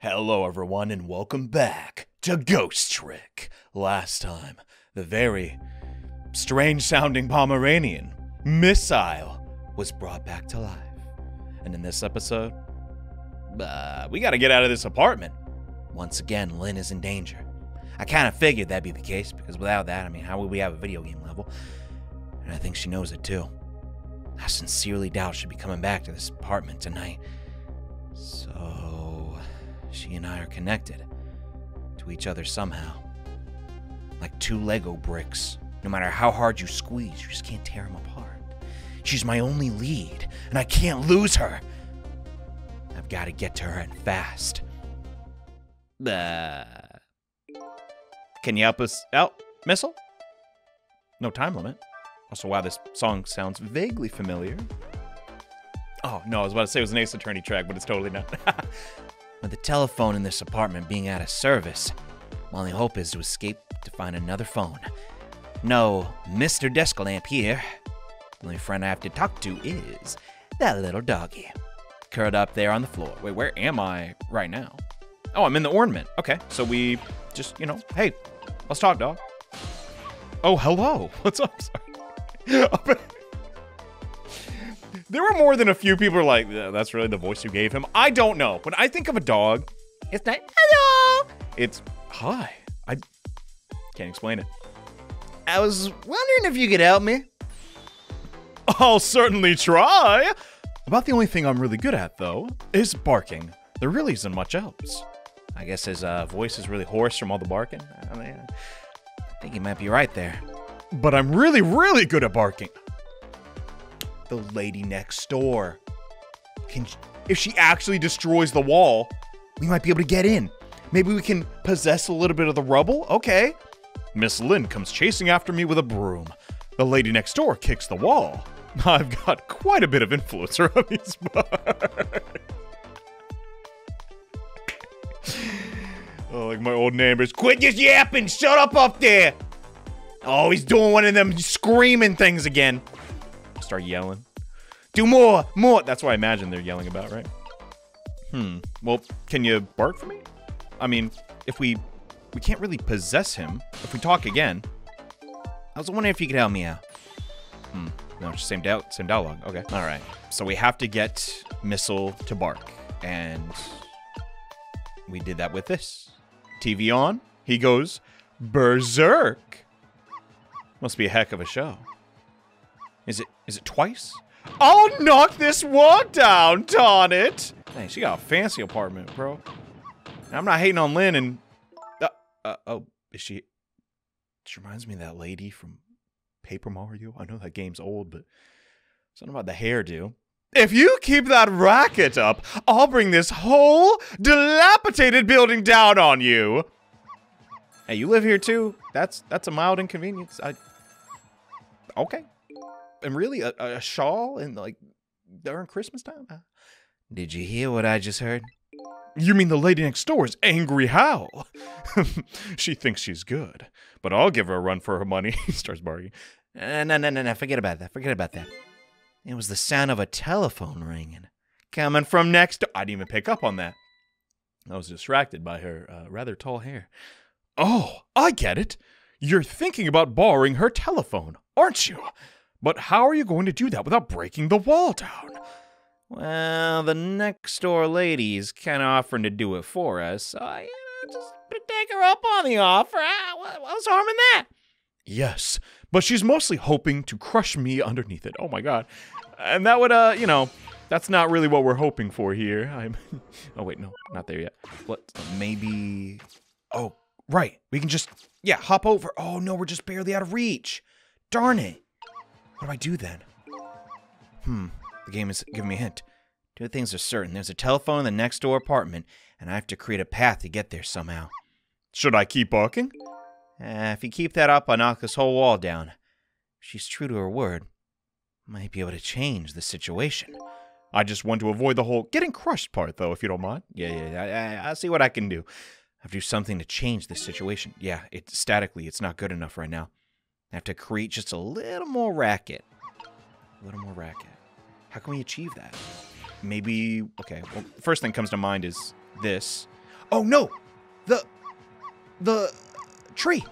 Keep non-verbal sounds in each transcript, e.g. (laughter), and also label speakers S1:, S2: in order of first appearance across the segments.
S1: Hello, everyone, and welcome back to Ghost Trick. Last time, the very strange sounding Pomeranian, Missile, was brought back to life. And in this episode, uh, we gotta get out of this apartment. Once again, Lynn is in danger. I kind of figured that'd be the case, because without that, I mean, how would we have a video game level? And I think she knows it too. I sincerely doubt she'll be coming back to this apartment tonight. So, she and I are connected to each other somehow. Like two Lego bricks. No matter how hard you squeeze, you just can't tear them apart. She's my only lead, and I can't lose her. I've got to get to her and fast. Uh, can you help us out, Missile? No time limit. Also, wow, this song sounds vaguely familiar. Oh, no, I was about to say it was an Ace Attorney track, but it's totally not. (laughs) With the telephone in this apartment being out of service, my only hope is to escape to find another phone. No, Mr. Descalamp here. The only friend I have to talk to is that little doggy. Curled up there on the floor. Wait, where am I right now? Oh, I'm in the ornament. Okay, so we just, you know, hey, let's talk, dog. Oh, hello. (laughs) What's up? Sorry. (laughs) there were more than a few people like, "Yeah, that's really the voice you gave him. I don't know. When I think of a dog, it's not hello. It's hi. I can't explain it. I was wondering if you could help me. I'll certainly try. About the only thing I'm really good at, though, is barking. There really isn't much else. I guess his uh, voice is really hoarse from all the barking. I, mean, I think he might be right there. But I'm really, really good at barking. The lady next door. Can if she actually destroys the wall, we might be able to get in. Maybe we can possess a little bit of the rubble. Okay. Miss Lynn comes chasing after me with a broom. The lady next door kicks the wall. (laughs) I've got quite a bit of influence around these (laughs) parts. oh, like my old neighbors. Quit just yapping! Shut up up there! Oh, he's doing one of them screaming things again. Start yelling. Do more, more. That's what I imagine they're yelling about, right? Hmm. Well, can you bark for me? I mean, if we we can't really possess him. If we talk again, I was wondering if you could help me out. Hmm. No, it's same doubt, same dialogue. Okay. All right. So we have to get Missile to bark, and we did that with this. TV on. He goes berserk. Must be a heck of a show. Is it? Is it twice? I'll knock this wall down, darn it! Hey, she got a fancy apartment, bro. I'm not hating on Lynn and. Uh, uh, oh, is she? She reminds me of that lady from Paper Mario. I know that game's old, but something about the hairdo. If you keep that racket up, I'll bring this whole dilapidated building down on you. Hey, you live here too? That's that's a mild inconvenience. I. Okay. And really, a, a shawl and like during Christmas time? Uh, Did you hear what I just heard? You mean the lady next door is angry how? (laughs) she thinks she's good, but I'll give her a run for her money. (laughs) he starts bargaining. Uh, no, no, no, no, forget about that. Forget about that. It was the sound of a telephone ringing. Coming from next door. I didn't even pick up on that. I was distracted by her uh, rather tall hair. Oh, I get it. You're thinking about borrowing her telephone, aren't you? But how are you going to do that without breaking the wall down? Well, the next door lady's kind of offering to do it for us, so I you know, just take her up on the offer. What- What's harm in that? Yes, but she's mostly hoping to crush me underneath it. Oh my god. And that would, uh, you know, that's not really what we're hoping for here. (laughs) I'm. oh, wait, no, not there yet. What? Maybe. Oh, right. We can just, yeah, hop over. Oh, no, we're just barely out of reach. Darn it. What do I do then? Hmm, the game is giving me a hint. Two things are certain. There's a telephone in the next door apartment, and I have to create a path to get there somehow. Should I keep barking? Uh, if you keep that up, I'll knock this whole wall down. If she's true to her word, might be able to change the situation. I just want to avoid the whole getting crushed part, though, if you don't mind. Yeah, yeah, I, I, I'll see what I can do. I have to do something to change this situation. Yeah, it statically, it's not good enough right now. I have to create just a little more racket. A little more racket. How can we achieve that? Maybe, okay, well, first thing comes to mind is this. Oh no, the the tree.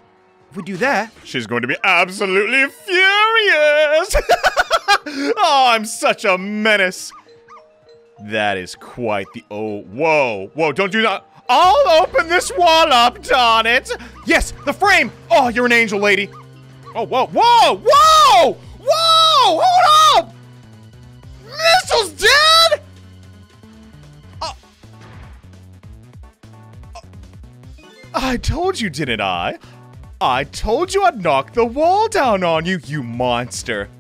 S1: If we do that, she's going to be absolutely furious. (laughs) oh, I'm such a menace. That is quite the. Oh, whoa, whoa! Don't do that. I'll open this wall up, darn it! Yes, the frame! Oh, you're an angel, lady. Oh, whoa, whoa, whoa! Whoa! Hold up! Missile's dead? Uh, uh, I told you, didn't I? I told you I'd knock the wall down on you, you monster.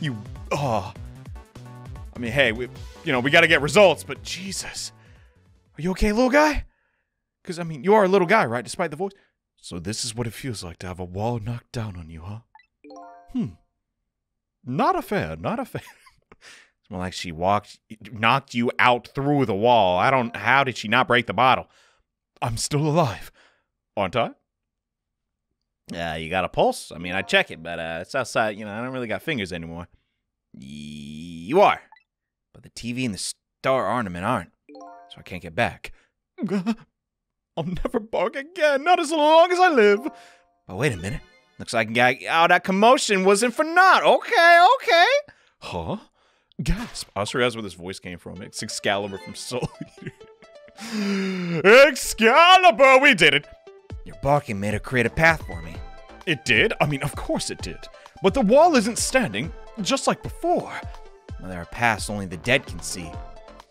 S1: You, oh. I mean, hey, we, you know, we gotta get results, but Jesus. Are you okay, little guy? Because, I mean, you are a little guy, right? Despite the voice. So this is what it feels like to have a wall knocked down on you, huh? Hmm. Not a fan, not a fan. (laughs) it's more like she walked, knocked you out through the wall. I don't, how did she not break the bottle? I'm still alive, aren't I? Yeah, uh, you got a pulse? I mean, I check it, but uh, it's outside. You know, I don't really got fingers anymore. You are. But the TV and the star ornament aren't. So I can't get back. (laughs) I'll never bark again, not as long as I live. But wait a minute. Looks like oh, that commotion wasn't for naught. Okay, okay. Huh? Gasp. I also where this voice came from. It's Excalibur from Soul (laughs) Excalibur, we did it. Your barking made her create a path for me. It did? I mean, of course it did. But the wall isn't standing, just like before. Well, there are paths only the dead can see.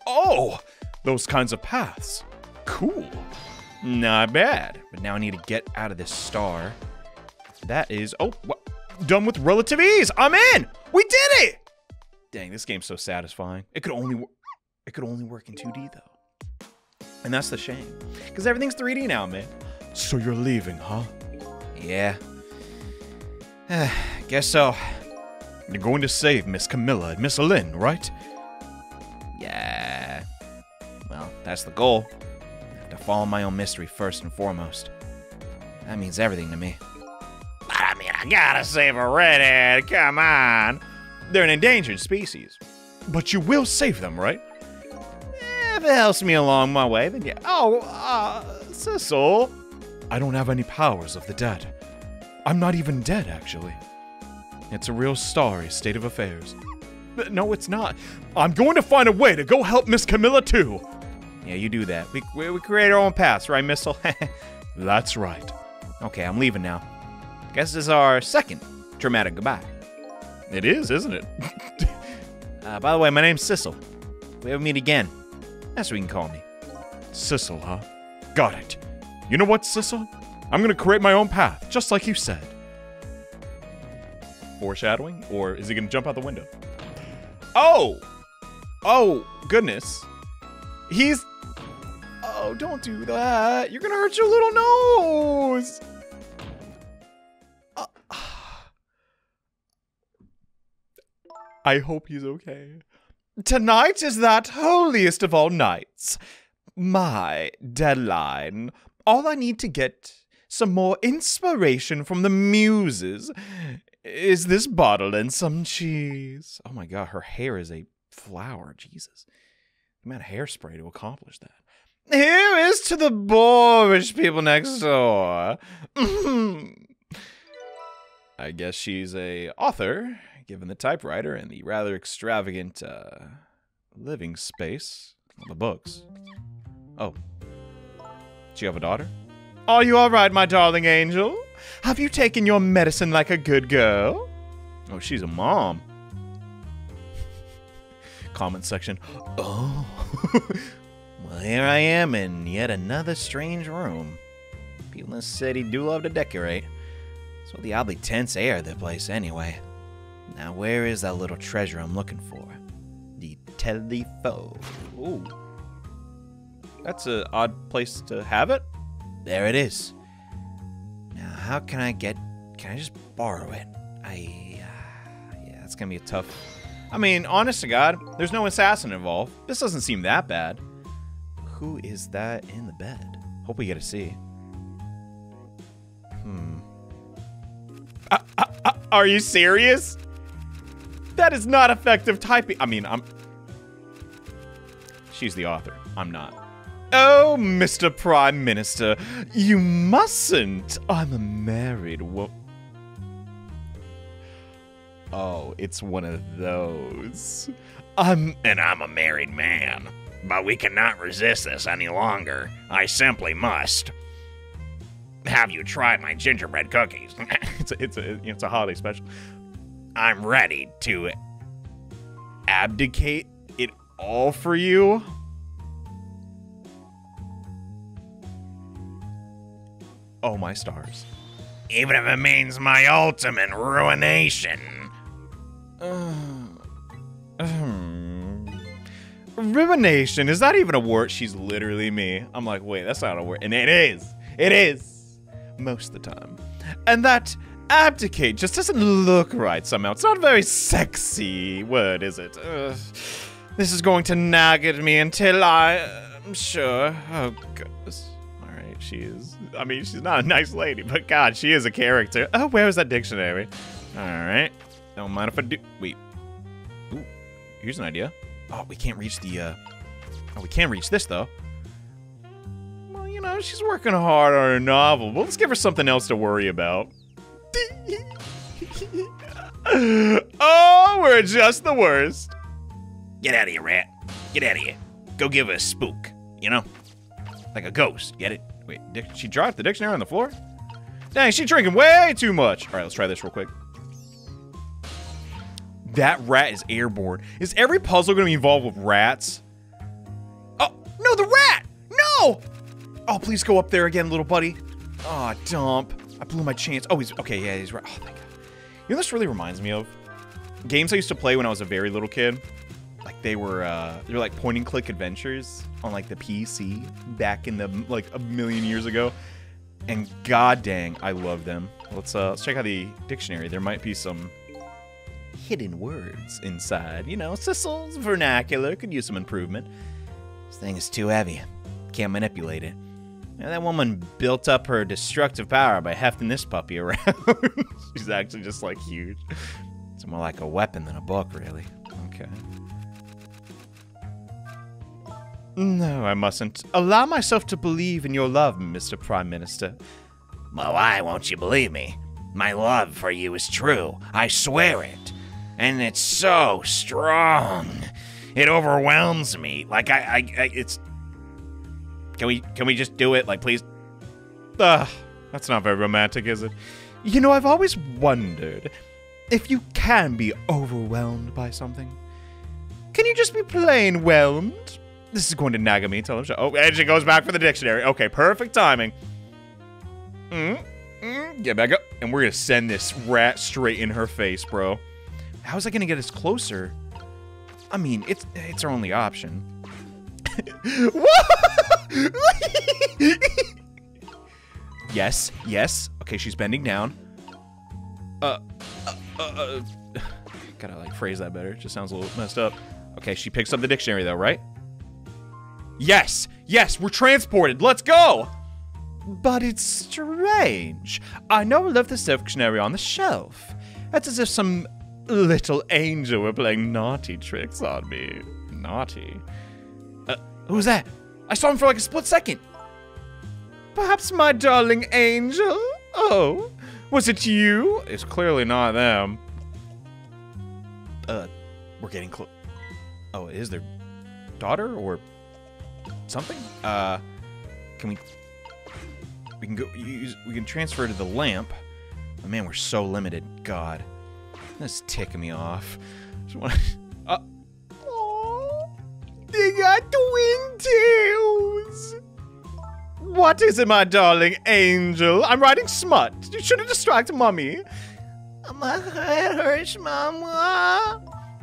S1: Oh, those kinds of paths. Cool. Not bad. But now I need to get out of this star. That is, oh, what? done with relative ease. I'm in. We did it. Dang, this game's so satisfying. It could only, it could only work in 2D though. And that's the shame, because everything's 3D now, man. So you're leaving, huh? Yeah. (sighs) Guess so. You're going to save Miss Kamila and Miss Lynn, right? Yeah. Well, that's the goal follow my own mystery first and foremost. That means everything to me. But I mean, I gotta save a redhead, come on. They're an endangered species. But you will save them, right? Eh, if it helps me along my way, then yeah. Oh, uh, Sissel. I don't have any powers of the dead. I'm not even dead, actually. It's a real starry state of affairs. No, it's not. I'm going to find a way to go help Miss Kamila too. Yeah, you do that. We, we, we create our own paths, right, Missile? (laughs) That's right. Okay, I'm leaving now. Guess this is our second dramatic goodbye. It is, isn't it? (laughs) uh, by the way, my name's Sissel. If we ever meet again, that's what you can call me. Sissel, huh? Got it. You know what, Sissel? I'm gonna create my own path, just like you said. Foreshadowing? Or is he gonna jump out the window? Oh! Oh, goodness. He's Oh, don't do that. You're gonna hurt your little nose. Uh, (sighs) I hope he's okay. Tonight is that holiest of all nights. My deadline. All I need to get some more inspiration from the muses is this bottle and some cheese. Oh my god, her hair is a flower. Jesus. The amount of hairspray to accomplish that. Here is to the boorish people next door. (clears throat) I guess she's a author, given the typewriter and the rather extravagant uh, living space the books. Oh. Do you have a daughter? Are you all right, my darling angel? Have you taken your medicine like a good girl? Oh, she's a mom. (laughs) Comment section. Oh. (laughs) Well, here I am in yet another strange room. People in the city do love to decorate. So the oddly tense air of the place anyway. Now where is that little treasure I'm looking for? The telephone. Ooh. That's an odd place to have it. There it is. Now how can I get... Can I just borrow it? I... Uh, yeah, that's gonna be a tough... I mean, honest to God, there's no assassin involved. This doesn't seem that bad. Who is that in the bed? Hope we get to see. Hmm. Uh, uh, uh, are you serious? That is not effective typing. I mean, I'm... She's the author. I'm not. Oh, Mr. Prime Minister, you mustn't. I'm a married woman. Oh, it's one of those. I'm
S2: and I'm a married man. But we cannot resist this any longer. I simply must. Have you tried my gingerbread cookies? (laughs)
S1: it's a, it's a it's a holiday special.
S2: I'm ready to.
S1: Abdicate it all for you. Oh my stars.
S2: Even if it means my ultimate ruination. (sighs) Hmm.
S1: Ruination. Is that even a word? She's literally me. I'm like, wait, that's not a word. And it is. It is. Most of the time. And that abdicate just doesn't look right somehow. It's not a very sexy word, is it? Ugh. This is going to nag at me until I. I'm sure. Oh, goodness. All right, she is. I mean, she's not a nice lady, but God, she is a character. Oh, where is that dictionary? All right. Don't mind if I do. Wait. Ooh, here's an idea. Oh, we can't reach the, uh... Oh, we can reach this, though. Well, you know, she's working hard on her novel, but let's give her something else to worry about. (laughs) oh, we're just the worst.
S2: Get out of here, rat. Get out of here. Go give her a spook, you know? Like a ghost, get it?
S1: Wait, she dropped the dictionary on the floor? Dang, she's drinking way too much. All right, let's try this real quick. That rat is airborne. Is every puzzle going to be involved with rats? Oh, no, the rat! No! Oh, please go up there again, little buddy. Oh, dump. I blew my chance. Oh, he's, okay, yeah, he's right. Oh, my God. You know this really reminds me of? Games I used to play when I was a very little kid. Like, they were, uh, they were like point-and-click adventures on, like, the PC back in the, like, a million years ago. And god dang, I love them. Let's, uh, let's check out the dictionary. There might be some hidden words inside. You know, Sissel's vernacular could use some improvement. This thing is too heavy. Can't manipulate it. Now, that woman built up her destructive power by hefting this puppy (laughs) around. She's actually just like huge. It's more like a weapon than a book, really. Okay. No, I mustn't. Allow myself to believe in your love, Mr. Prime Minister.
S2: Well, why won't you believe me? My love for you is true. I swear it and it's so strong. It overwhelms me. Like I, I, I it's. Can we can we just do it? Like please.
S1: Ugh, that's not very romantic, is it? You know, I've always wondered if you can be overwhelmed by something. Can you just be plain whelmed? This is going to nag me until I'm. Oh, and she goes back for the dictionary. Okay, perfect timing. Mm, mm, get back up. And we're going to send this rat straight in her face, bro. How's that gonna get us closer? I mean, it's it's our only option. (laughs) yes, yes. Okay, she's bending down. Uh, uh, uh, uh, (sighs) gotta like phrase that better. It just sounds a little messed up. Okay, she picks up the dictionary though, right? Yes, yes, we're transported. Let's go. But it's strange. I know I left this dictionary on the shelf. It's as if some little angel were playing naughty tricks on me. Naughty. Uh, who's that? I saw him for like a split second. Perhaps my darling angel? Oh, was it you? It's clearly not them. Uh, we're getting close. Oh, is their daughter or something? Uh, can we? We can go. Use. We can transfer to the lamp. Oh, man, we're so limited. God. That's ticking me off. Wanna... Uh... Oh, they got twin tails! What is it, my darling angel? I'm writing smut. You shouldn't distract mommy. My head hurts, mama.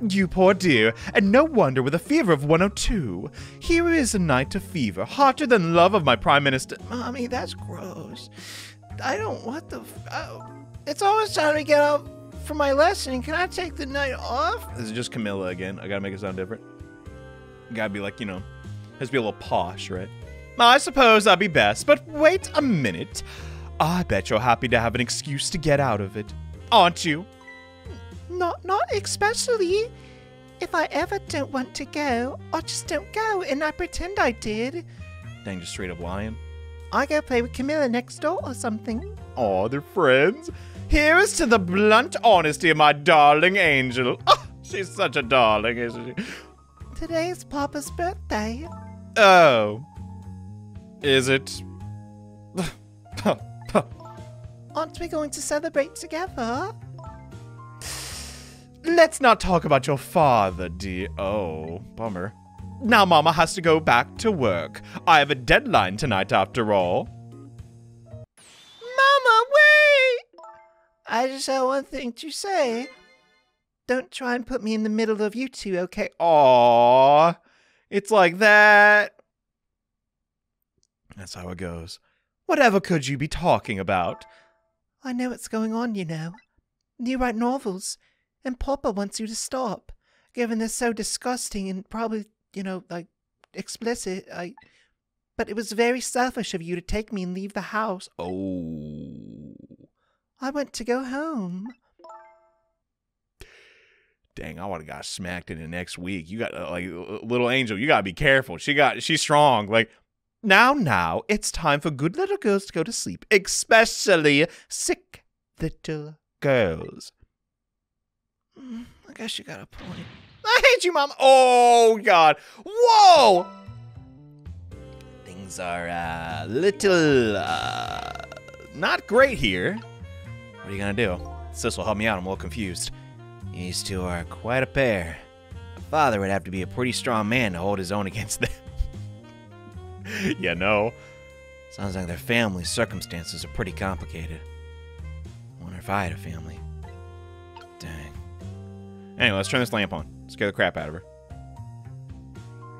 S1: You poor dear, and no wonder with a fever of 102. Here is a night to fever, hotter than love of my prime minister.
S3: Mommy, that's gross. I don't, what the, oh, it's always time to get up for my lesson. Can I take the night off?
S1: This is just Kamila again. I gotta make it sound different. Gotta be like, you know, has to be a little posh, right? I suppose that'd be best, but wait a minute. I bet you're happy to have an excuse to get out of it, aren't you?
S3: Not, not especially. If I ever don't want to go, I just don't go and I pretend I did.
S1: Dang, just straight up lying.
S3: I go play with Kamila next door or something.
S1: Aw, they're friends. Here's to the blunt honesty of my darling angel. (laughs) Oh, she's such a darling, isn't she?
S3: Today's Papa's birthday.
S1: Oh. Is it?
S3: Aren't we going to celebrate together?
S1: Let's not talk about your father, dear. Oh, bummer. Now Mama has to go back to work. I have a deadline tonight after all.
S3: I just have one thing to say. Don't try and put me in the middle of you two, okay?
S1: Aww. It's like that. That's how it goes. Whatever could you be talking about?
S3: I know what's going on, you know. You write novels, and Papa wants you to stop, given they're so disgusting and probably, you know, like, explicit. I. But it was very selfish of you to take me and leave the house.
S1: Oh.
S3: I went to go home.
S1: Dang, I would have got smacked in the next week. You got uh, like little angel. You gotta be careful. She got she's strong. Like now, now it's time for good little girls to go to sleep, especially sick little girls.
S3: Mm, I guess you got a point.
S1: I hate you, mom. Oh God. Whoa. Things are a uh, little uh, not great here. What are you gonna do? Sis will help me out. I'm a little confused.
S2: These two are quite a pair. Father would have to be a pretty strong man to hold his own against them. (laughs)
S1: yeah, no.
S2: Sounds like their family circumstances are pretty complicated. Wonder if I had a family. Dang.
S1: Anyway, let's turn this lamp on. Scare the crap out of her.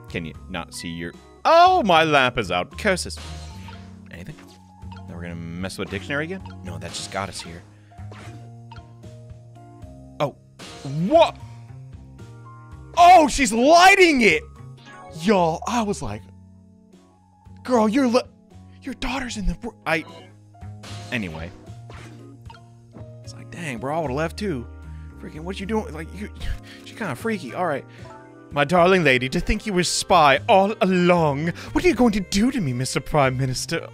S1: Can you not see your... Oh, my lamp is out. Curses. Anything? Now we're gonna mess with dictionary again? No, that just got us here. What? Oh, she's lighting it! Y'all, I was like... Girl, your your daughter's in the... I... Anyway. It's like, dang, bro, I would've left too. Freaking, what you doing? Like, you... She's kind of freaky. All right. My darling lady, to think you were spy all along. What are you going to do to me, Mr. Prime Minister?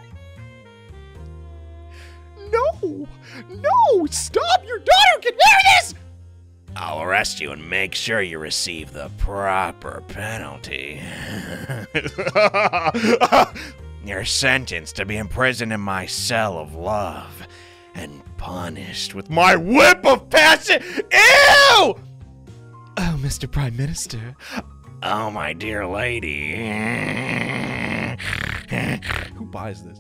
S1: No! No! Stop! Your daughter can hear this!
S2: I'll arrest you and make sure you receive the proper penalty. (laughs) You're sentenced to be imprisoned in my cell of love and punished with
S1: My whip of passion! Ew! Oh, Mr. Prime Minister.
S2: Oh, my dear lady.
S1: Who buys this?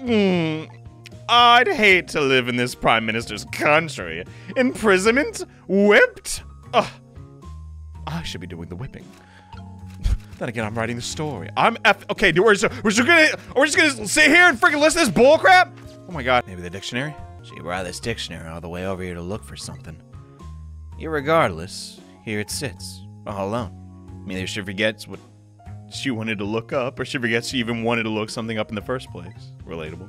S1: Hmm. I'd hate to live in this Prime Minister's country. Imprisonment? Whipped? Ugh. I should be doing the whipping. (laughs) then again, I'm writing the story. I'm F. Okay, we're just, we're just gonna we're just gonna sit here and freaking listen to this bullcrap. Oh my god. Maybe the dictionary.
S2: She brought this dictionary all the way over here to look for something. Irregardless, here it sits, all alone.
S1: Either she forgets what she wanted to look up, or she forgets she even wanted to look something up in the first place. Relatable.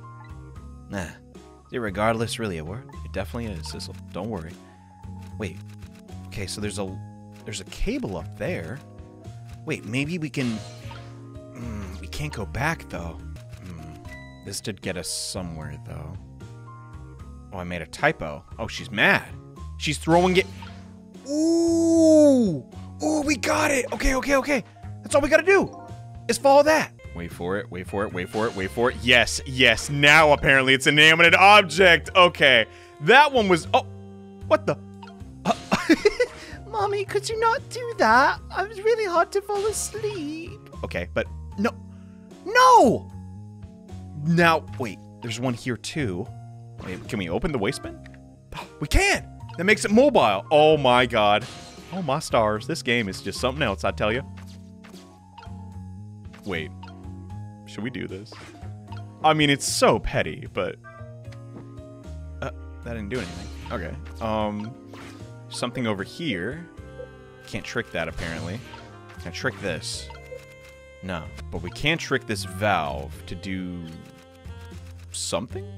S2: Nah, is irregardless really a word?
S1: It definitely is, Sissel. Don't worry. Wait. Okay, so there's a there's a cable up there. Wait, maybe we can. Mm, we can't go back though. Mm, this did get us somewhere though. Oh, I made a typo. Oh, she's mad. She's throwing it. Ooh! Ooh, we got it! Okay, okay, okay. That's all we gotta do. Is follow that. Wait for it, wait for it, wait for it, wait for it. Yes, yes. Now apparently it's an inanimate object. Okay. That one was. Oh! What the? (laughs)
S3: Mommy, could you not do that? I was really hard to fall asleep.
S1: Okay, but no. No! Now, wait. There's one here too. Wait, can we open the waistband? We can! That makes it mobile. Oh my god. Oh my stars. This game is just something else, I tell you. Wait. Should we do this? I mean, it's so petty, but... Uh, that didn't do anything. Okay. Um, something over here. Can't trick that, apparently. Can I trick this? No. But we can trick this valve to do... something?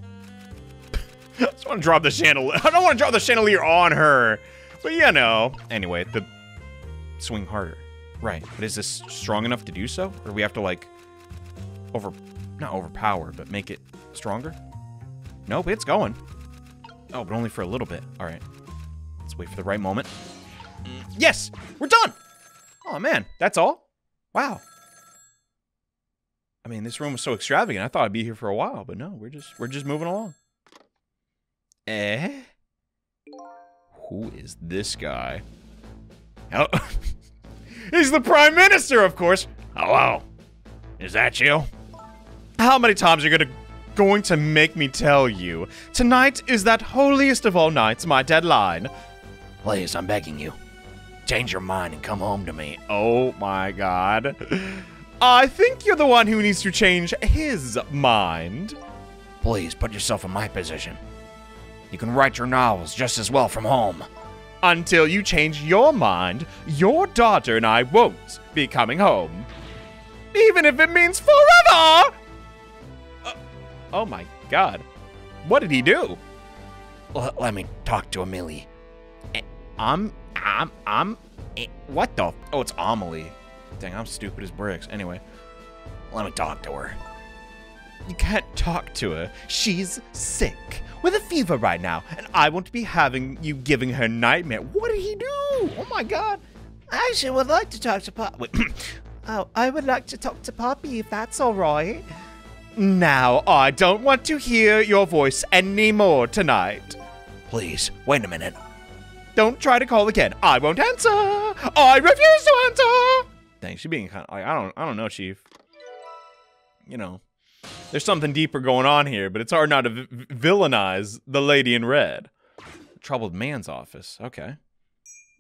S1: (laughs) I just want to drop the chandelier. (laughs) I don't want to drop the chandelier on her. But you know. Anyway, the swing harder. Right. But is this strong enough to do so? Or do we have to like over, not overpower, but make it stronger? Nope, it's going. Oh, but only for a little bit. All right. Let's wait for the right moment. Yes, we're done. Oh man, that's all. Wow. I mean, this room was so extravagant. I thought I'd be here for a while, but no, we're just we're just moving along. Eh? Who is this guy? Oh, (laughs) he's the prime minister, of course.
S2: Hello? Is that you?
S1: How many times are you gonna going to make me tell you? Tonight is that holiest of all nights, my deadline.
S2: Please, I'm begging you. Change your mind and come home to me.
S1: Oh my god. I think you're the one who needs to change his mind.
S2: Please put yourself in my position. You can write your novels just as well from home.
S1: Until you change your mind, your daughter and I won't be coming home. Even if it means forever! Oh my god. What did he do?
S2: L- let me talk to Amelie.
S1: I'm, I'm, I'm, what the? Oh, it's Amelie. Dang, I'm stupid as bricks. Anyway,
S2: Let me talk to her.
S1: you can't talk to her. She's sick with a fever right now, and I won't be having you giving her nightmare. What did he do? Oh my god.
S3: I actually would like to talk to Pop.
S1: Wait, (clears throat)
S3: Oh, I would like to talk to Poppy if that's all right.
S1: Now I don't want to hear your voice anymore tonight.
S2: Please, wait a minute.
S1: Don't try to call again. I won't answer. I refuse to answer. Dang, she being kind of like I don't I don't know, Chief. You know, there's something deeper going on here, but it's hard not to v- villainize the lady in red. Troubled man's office. Okay.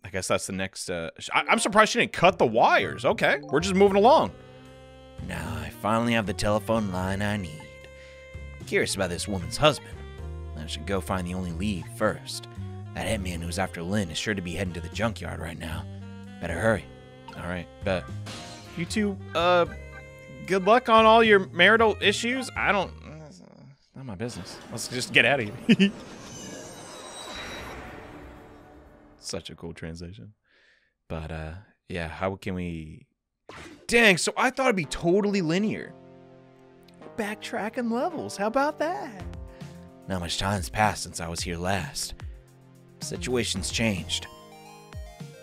S1: I guess that's the next. Uh, I- I'm surprised she didn't cut the wires. Okay, we're just moving along.
S2: Now I finally have the telephone line I need. Curious about this woman's husband. I should go find the only lead first. That hitman who's after Lynn is sure to be heading to the junkyard right now. Better hurry.
S1: All right, bet. You two, uh, good luck on all your marital issues. I don't. Not my business. Let's just get out of here. (laughs) Such a cool translation. But, uh, yeah, how can we. Dang, so I thought it'd be totally linear. Backtracking levels. How about that?
S2: Not much time's passed since I was here last. Situation's changed.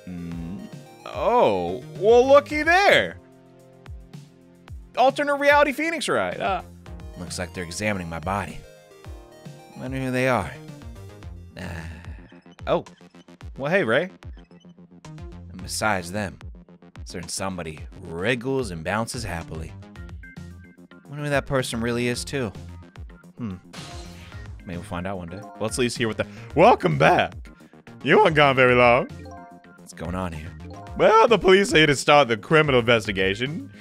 S1: Mm, oh, well, looky there. Alternate reality Phoenix Wright.
S2: Looks like they're examining my body. Wonder who they are. Ah,
S1: oh, well, hey, Ray.
S2: and besides them, certain somebody wriggles and bounces happily. Wonder who that person really is too.
S1: Hmm. Maybe we'll find out one day. Well, let's at least hear what the. Welcome back. You weren't gone very long.
S2: What's going on here?
S1: Well, the police are here to start the criminal investigation.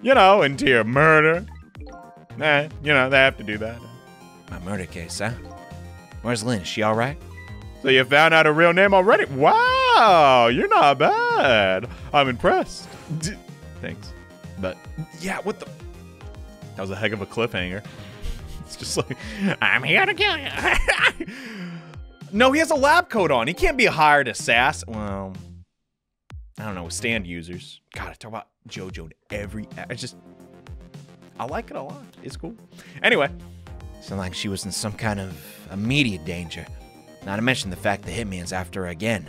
S1: You know, into your murder. Nah, you know, they have to do that.
S2: My murder case, huh? Where's Lynn? Is she alright?
S1: So you found out her real name already? Wow, you're not bad. I'm impressed. D- Thanks. But, yeah, what the. That was a heck of a cliffhanger. (laughs) It's just like, I'm here to kill you. (laughs) no, he has a lab coat on. He can't be a hired assassin. Well, I don't know, stand users. God, I talk about JoJo in every. I just. I like it a lot. It's cool. Anyway,
S2: Sound like she was in some kind of immediate danger. Not to mention the fact the hitman's after her again.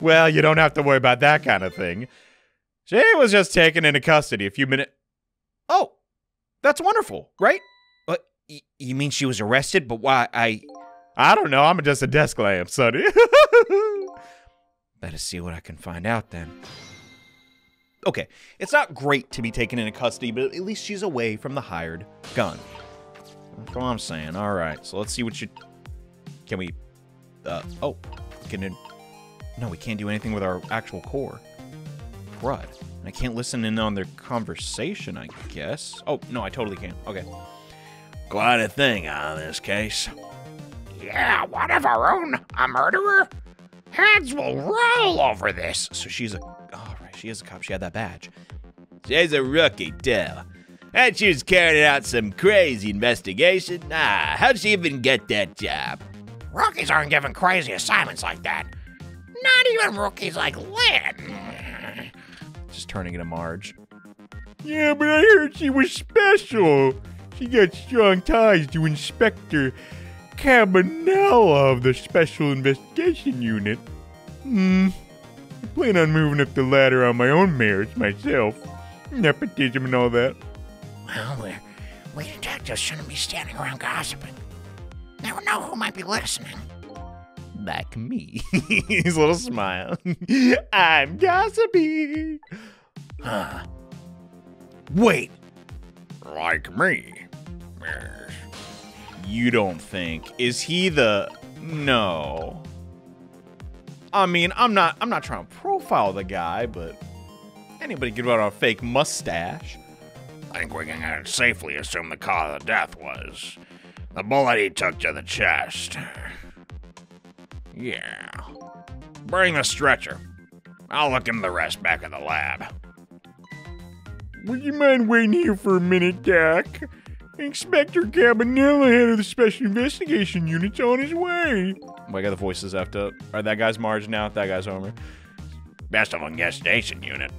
S1: Well, you don't have to worry about that kind of thing. She was just taken into custody a few minutes. Oh, that's wonderful.
S2: right? Y- you mean she was arrested? But why? I
S1: I don't know. I'm just a desk lamp, sonny. (laughs)
S2: better see what I can find out then.
S1: okay, it's not great to be taken into custody, but at least she's away from the hired gun. That's what I'm saying. All right, so let's see what you. Can we? Uh, oh, can it? No, we can't do anything with our actual core. Crud. I can't listen in on their conversation. I guess. Oh no, I totally can. Okay.
S2: Quite a thing on this case.
S4: Yeah, what of our own? A murderer? Heads will roll over this.
S1: So she's a. Oh, right. She is a cop. She had that badge.
S2: She's a rookie, too. And she was carrying out some crazy investigation. Ah, how'd she even get that job?
S4: Rookies aren't given crazy assignments like that. Not even rookies like Lynn.
S1: Just turning into Marge.
S5: Yeah, but I heard she was special. She got strong ties to Inspector Cabanela of the Special Investigation Unit. Hmm. I plan on moving up the ladder on my own merits myself. Nepotism and all that.
S4: Well, we're, we detectives shouldn't be standing around gossiping. Never know who might be listening.
S1: Like me. (laughs) His little smile. I'm gossipy. (sighs) Huh. Wait.
S2: Like me.
S1: You don't think is he the no? I mean, I'm not I'm not trying to profile the guy, but anybody could put on a fake mustache.
S2: I think we can safely assume the cause of death was the bullet he took to the chest. Yeah. Bring the stretcher. I'll look into the rest back in the lab.
S5: Would you mind waiting here for a minute, Doc? Inspector Cabanela, head of the Special Investigation Unit's on his way.
S1: I got the voices effed up. All right, that guy's Marge now. That guy's Homer.
S2: Best of investigation unit.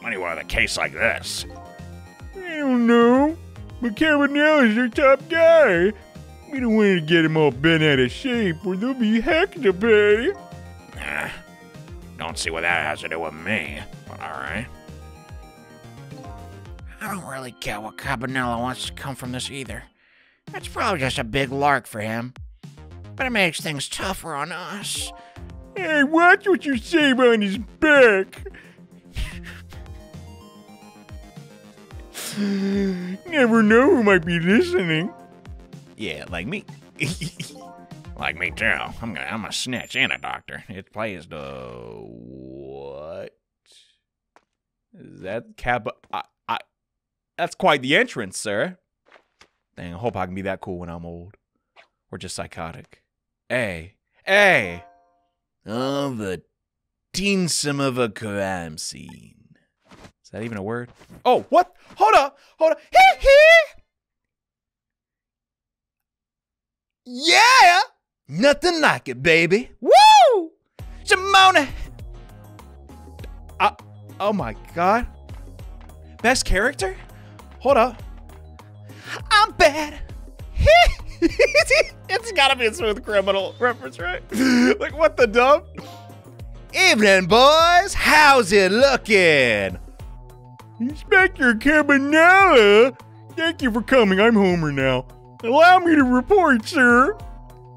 S2: What do you want with a case like this?
S5: I don't know, but Cabanela's their top guy. We don't want to get him all bent out of shape, or they'll be heck to pay.
S2: Nah, don't see what that has to do with me, but alright.
S4: I don't really get what Cabanela wants to come from this either. It's probably just a big lark for him. But it makes things tougher on us.
S5: Hey, watch what you say behind his back. (sighs) Never know who might be listening.
S1: Yeah, like me. (laughs)
S2: Like me too. I'm gonna, I'm a snitch and a doctor. It plays the
S1: what? Is that cab? I, I, that's quite the entrance, sir. Dang, I hope I can be that cool when I'm old, or just psychotic. Hey, hey, of the teensome of a crime scene. Is that even a word? Oh, what? Hold up, hold up. Hee hee. Yeah, nothing like it, baby. Woo! Simona. Uh, oh my god. Best character? Hold up. I'm bad. (laughs) it's gotta be a smooth criminal reference, right? (laughs) like, what the dump? Evening, boys. How's it looking?
S5: Inspector Cabanela! Thank you for coming. I'm Homer now. Allow me to report, sir.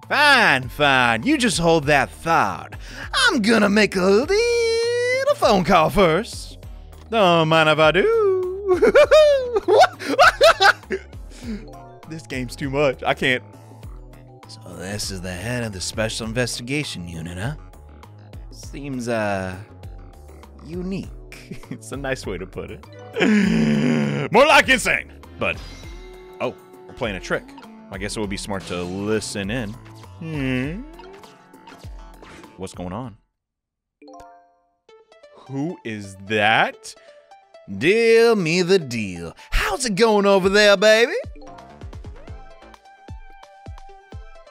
S1: Fine, fine. You just hold that thought. I'm gonna make a little phone call first. Don't mind if I do. (laughs) this game's too much. I can't. So this is the head of the Special Investigation Unit, huh? Seems, uh, unique. (laughs) it's a nice way to put it. (gasps) More like insane. But, oh, we're playing a trick. I guess it would be smart to listen in. Hmm. What's going on? Who is that? Deal me the deal. How's it going over there, baby?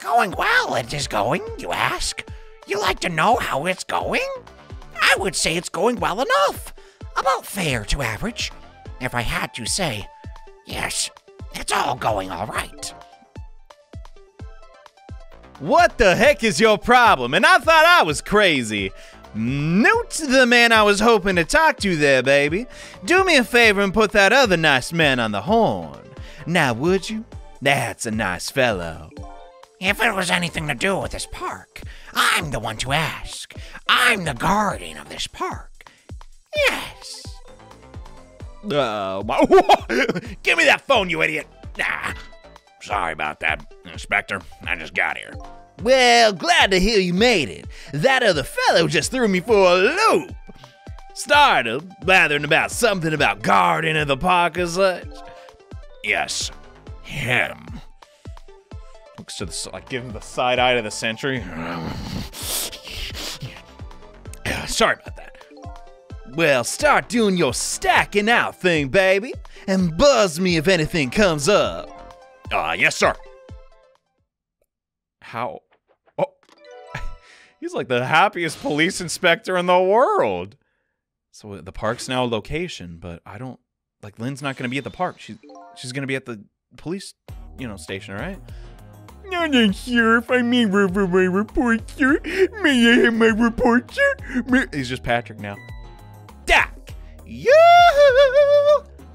S4: Going well, it is going, you ask? You like to know how it's going? I would say it's going well enough. About fair to average. If I had to say, yes, it's all going all right.
S1: What the heck is your problem? And I thought I was crazy. Note the man I was hoping to talk to there, baby. Do me a favor and put that other nice man on the horn. Now, would you? That's a nice fellow.
S4: If it was anything to do with this park, I'm the one to ask. I'm the guardian of this park. Yes.
S1: Uh, (laughs) give me that phone, you idiot.
S2: Ah, sorry about that, Inspector. I just got here.
S1: Well, glad to hear you made it. That other fellow just threw me for a loop. Startled, blathering about something about guardian of the park or such.
S2: Yes, him.
S1: Looks to the like, give him the side eye to the sentry. (sighs) Sorry about that. Well, start doing your stacking out thing, baby, and buzz me if anything comes up.
S2: Uh, yes, sir.
S1: How? Oh, (laughs) he's like the happiest police inspector in the world. So the park's now a location, but I don't like Lynn's not gonna be at the park. She's she's gonna be at the police, you know, station, right?
S5: No, no, Sheriff. I may refer my report, sir. May I have my report, sir? May-
S1: He's just Patrick now. Dak! You!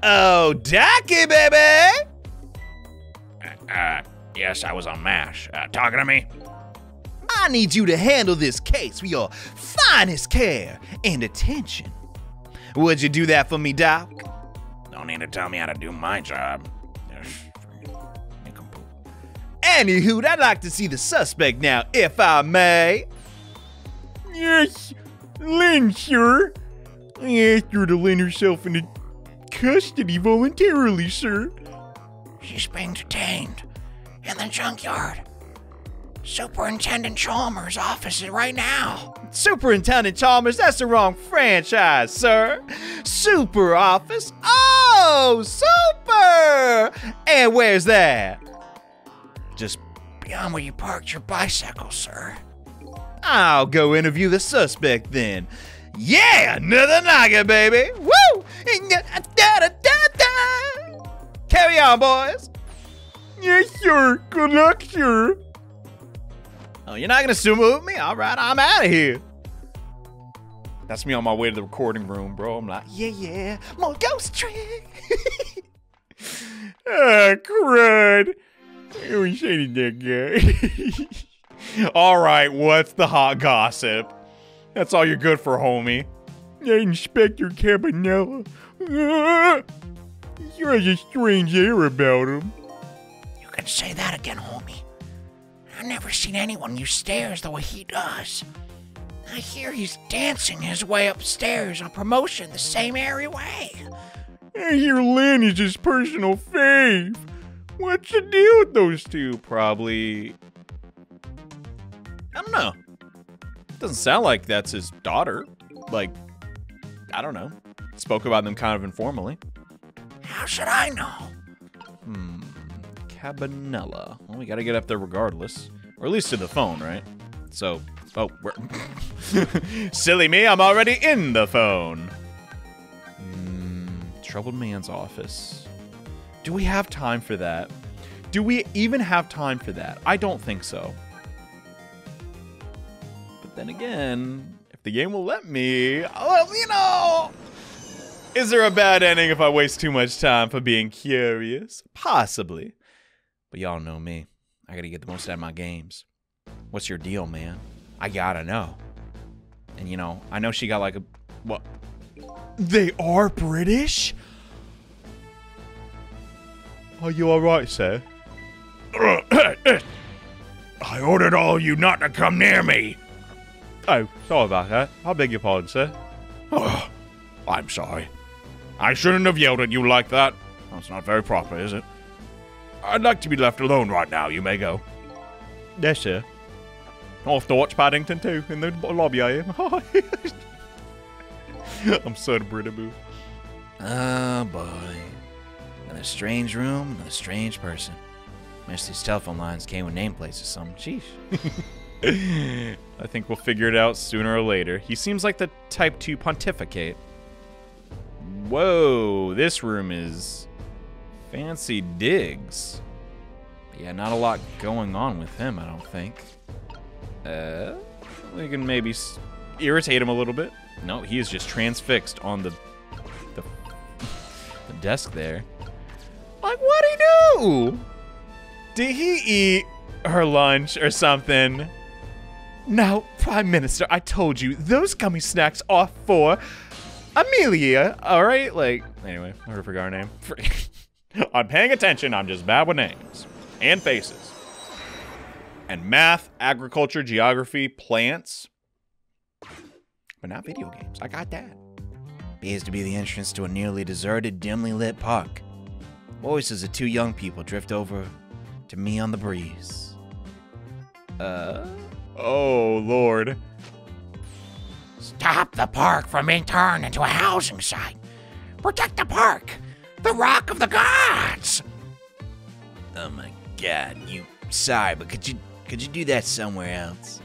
S1: Oh, Dacky, baby!
S2: Uh, yes, I was on MASH. Uh, talking to me?
S1: I need you to handle this case with your finest care and attention. Would you do that for me, Doc?
S2: Don't need to tell me how to do my job.
S1: Anywho, I'd like to see the suspect now, if I may.
S5: Yes, Lynn. I asked her to lend herself into custody voluntarily, sir.
S4: She's being detained in the junkyard. Superintendent Chalmers' office is right now.
S1: Superintendent Chalmers, that's the wrong franchise, sir. Super office? Oh, super! And where's that? Just,
S4: Beyond where you parked your bicycle, sir.
S1: I'll go interview the suspect then. Yeah, another naga, baby. Woo! Carry on, boys.
S5: Yes, sir. Good luck, sir.
S1: Oh, you're not gonna sumo with me? All right, I'm out of here. That's me on my way to the recording room, bro. I'm like, yeah, yeah, more ghost trick. (laughs)
S5: Ah, crud. Wish I that guy. (laughs)
S1: all right, what's the hot gossip? That's all you're good for, homie.
S5: That Inspector Cabanela. He has a strange air about him.
S4: You can say that again, homie. I've never seen anyone use stairs the way he does. I hear he's dancing his way upstairs on promotion the same airy way.
S5: I hear Lynn is his personal fave. What's the deal with those two?
S1: Probably. I don't know. Doesn't sound like that's his daughter. Like, I don't know. Spoke about them kind of informally.
S4: How should I know?
S1: Hmm. Cabanela. Well, we gotta get up there regardless. Or at least to the phone, right? So, oh, we're. (laughs) Silly me, I'm already in the phone. Hmm. Troubled man's office. Do we have time for that? Do we even have time for that? I don't think so. But then again, if the game will let me, well, you know. Is there a bad ending if I waste too much time for being curious? Possibly. But y'all know me. I gotta get the most out of my games. What's your deal, man? I gotta know. And you know, I know she got like a. What? They are British? Are you alright, sir? (coughs)
S2: I ordered all you not to come near me.
S1: Oh, sorry about that. I beg your pardon, sir.
S2: Oh, I'm sorry. I shouldn't have yelled at you like that. That's not very proper, is it? I'd like to be left alone right now. You may go.
S1: Yes, sir. I'll have to watch Paddington too in the lobby, I am. (laughs) I'm so Britaboo.
S6: Oh ah, boy. Another strange room, another strange person. Wish these telephone lines came with nameplates or something. Sheesh. (laughs)
S1: I think we'll figure it out sooner or later. He seems like the type to pontificate. Whoa, this room is fancy digs. Yeah, not a lot going on with him, I don't think. Uh, we can maybe irritate him a little bit. No, he is just transfixed on the the, (laughs) the desk there. Like, what'd he do? Did he eat her lunch or something? Now, Prime Minister, I told you, those gummy snacks are for Amelia, alright? Like, anyway, I forgot her name. (laughs) I'm paying attention, I'm just bad with names and faces. And math, agriculture, geography, plants. But not video games. I got that.
S6: Appears to be the entrance to a nearly deserted, dimly lit park. Voices of two young people drift over to me on the breeze.
S1: Uh. Oh, Lord.
S4: Stop the park from being turned into a housing site. Protect the park, the Rock of the Gods.
S6: Oh my god, you sorry, but could you could you do that somewhere else?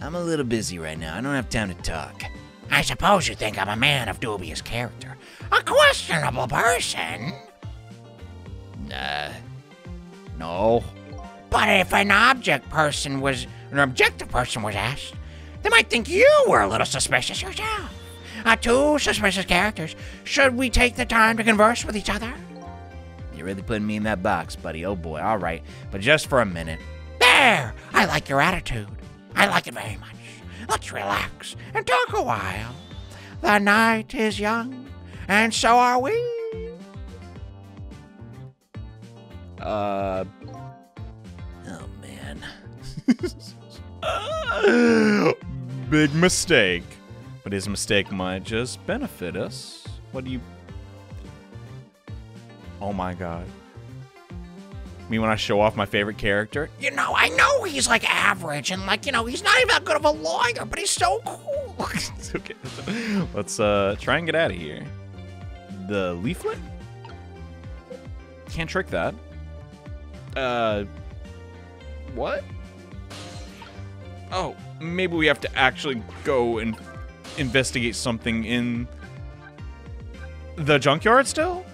S6: I'm a little busy right now. I don't have time to talk.
S4: I suppose you think I'm a man of dubious character. A questionable person.
S6: Uh, no.
S4: But if an object person was, an objective person was asked, they might think you were a little suspicious yourself. Are two suspicious characters. Should we take the time to converse with each other?
S6: You're really putting me in that box, buddy. Oh boy. All right. But just for a minute.
S4: There! I like your attitude. I like it very much. Let's relax and talk a while. The night is young, and so are we.
S6: Uh. Oh man. (laughs) (sighs)
S1: Big mistake. But his mistake might just benefit us. What do you. Oh my god. Me when I show off my favorite character?
S4: You know, I know he's like average, and like, you know, he's not even that good of a lawyer, but he's so cool. (laughs)
S1: Okay. Let's uh try and get out of here. The leaflet? Can't trick that. Uh what? Oh, maybe we have to actually go and investigate something in the junkyard still?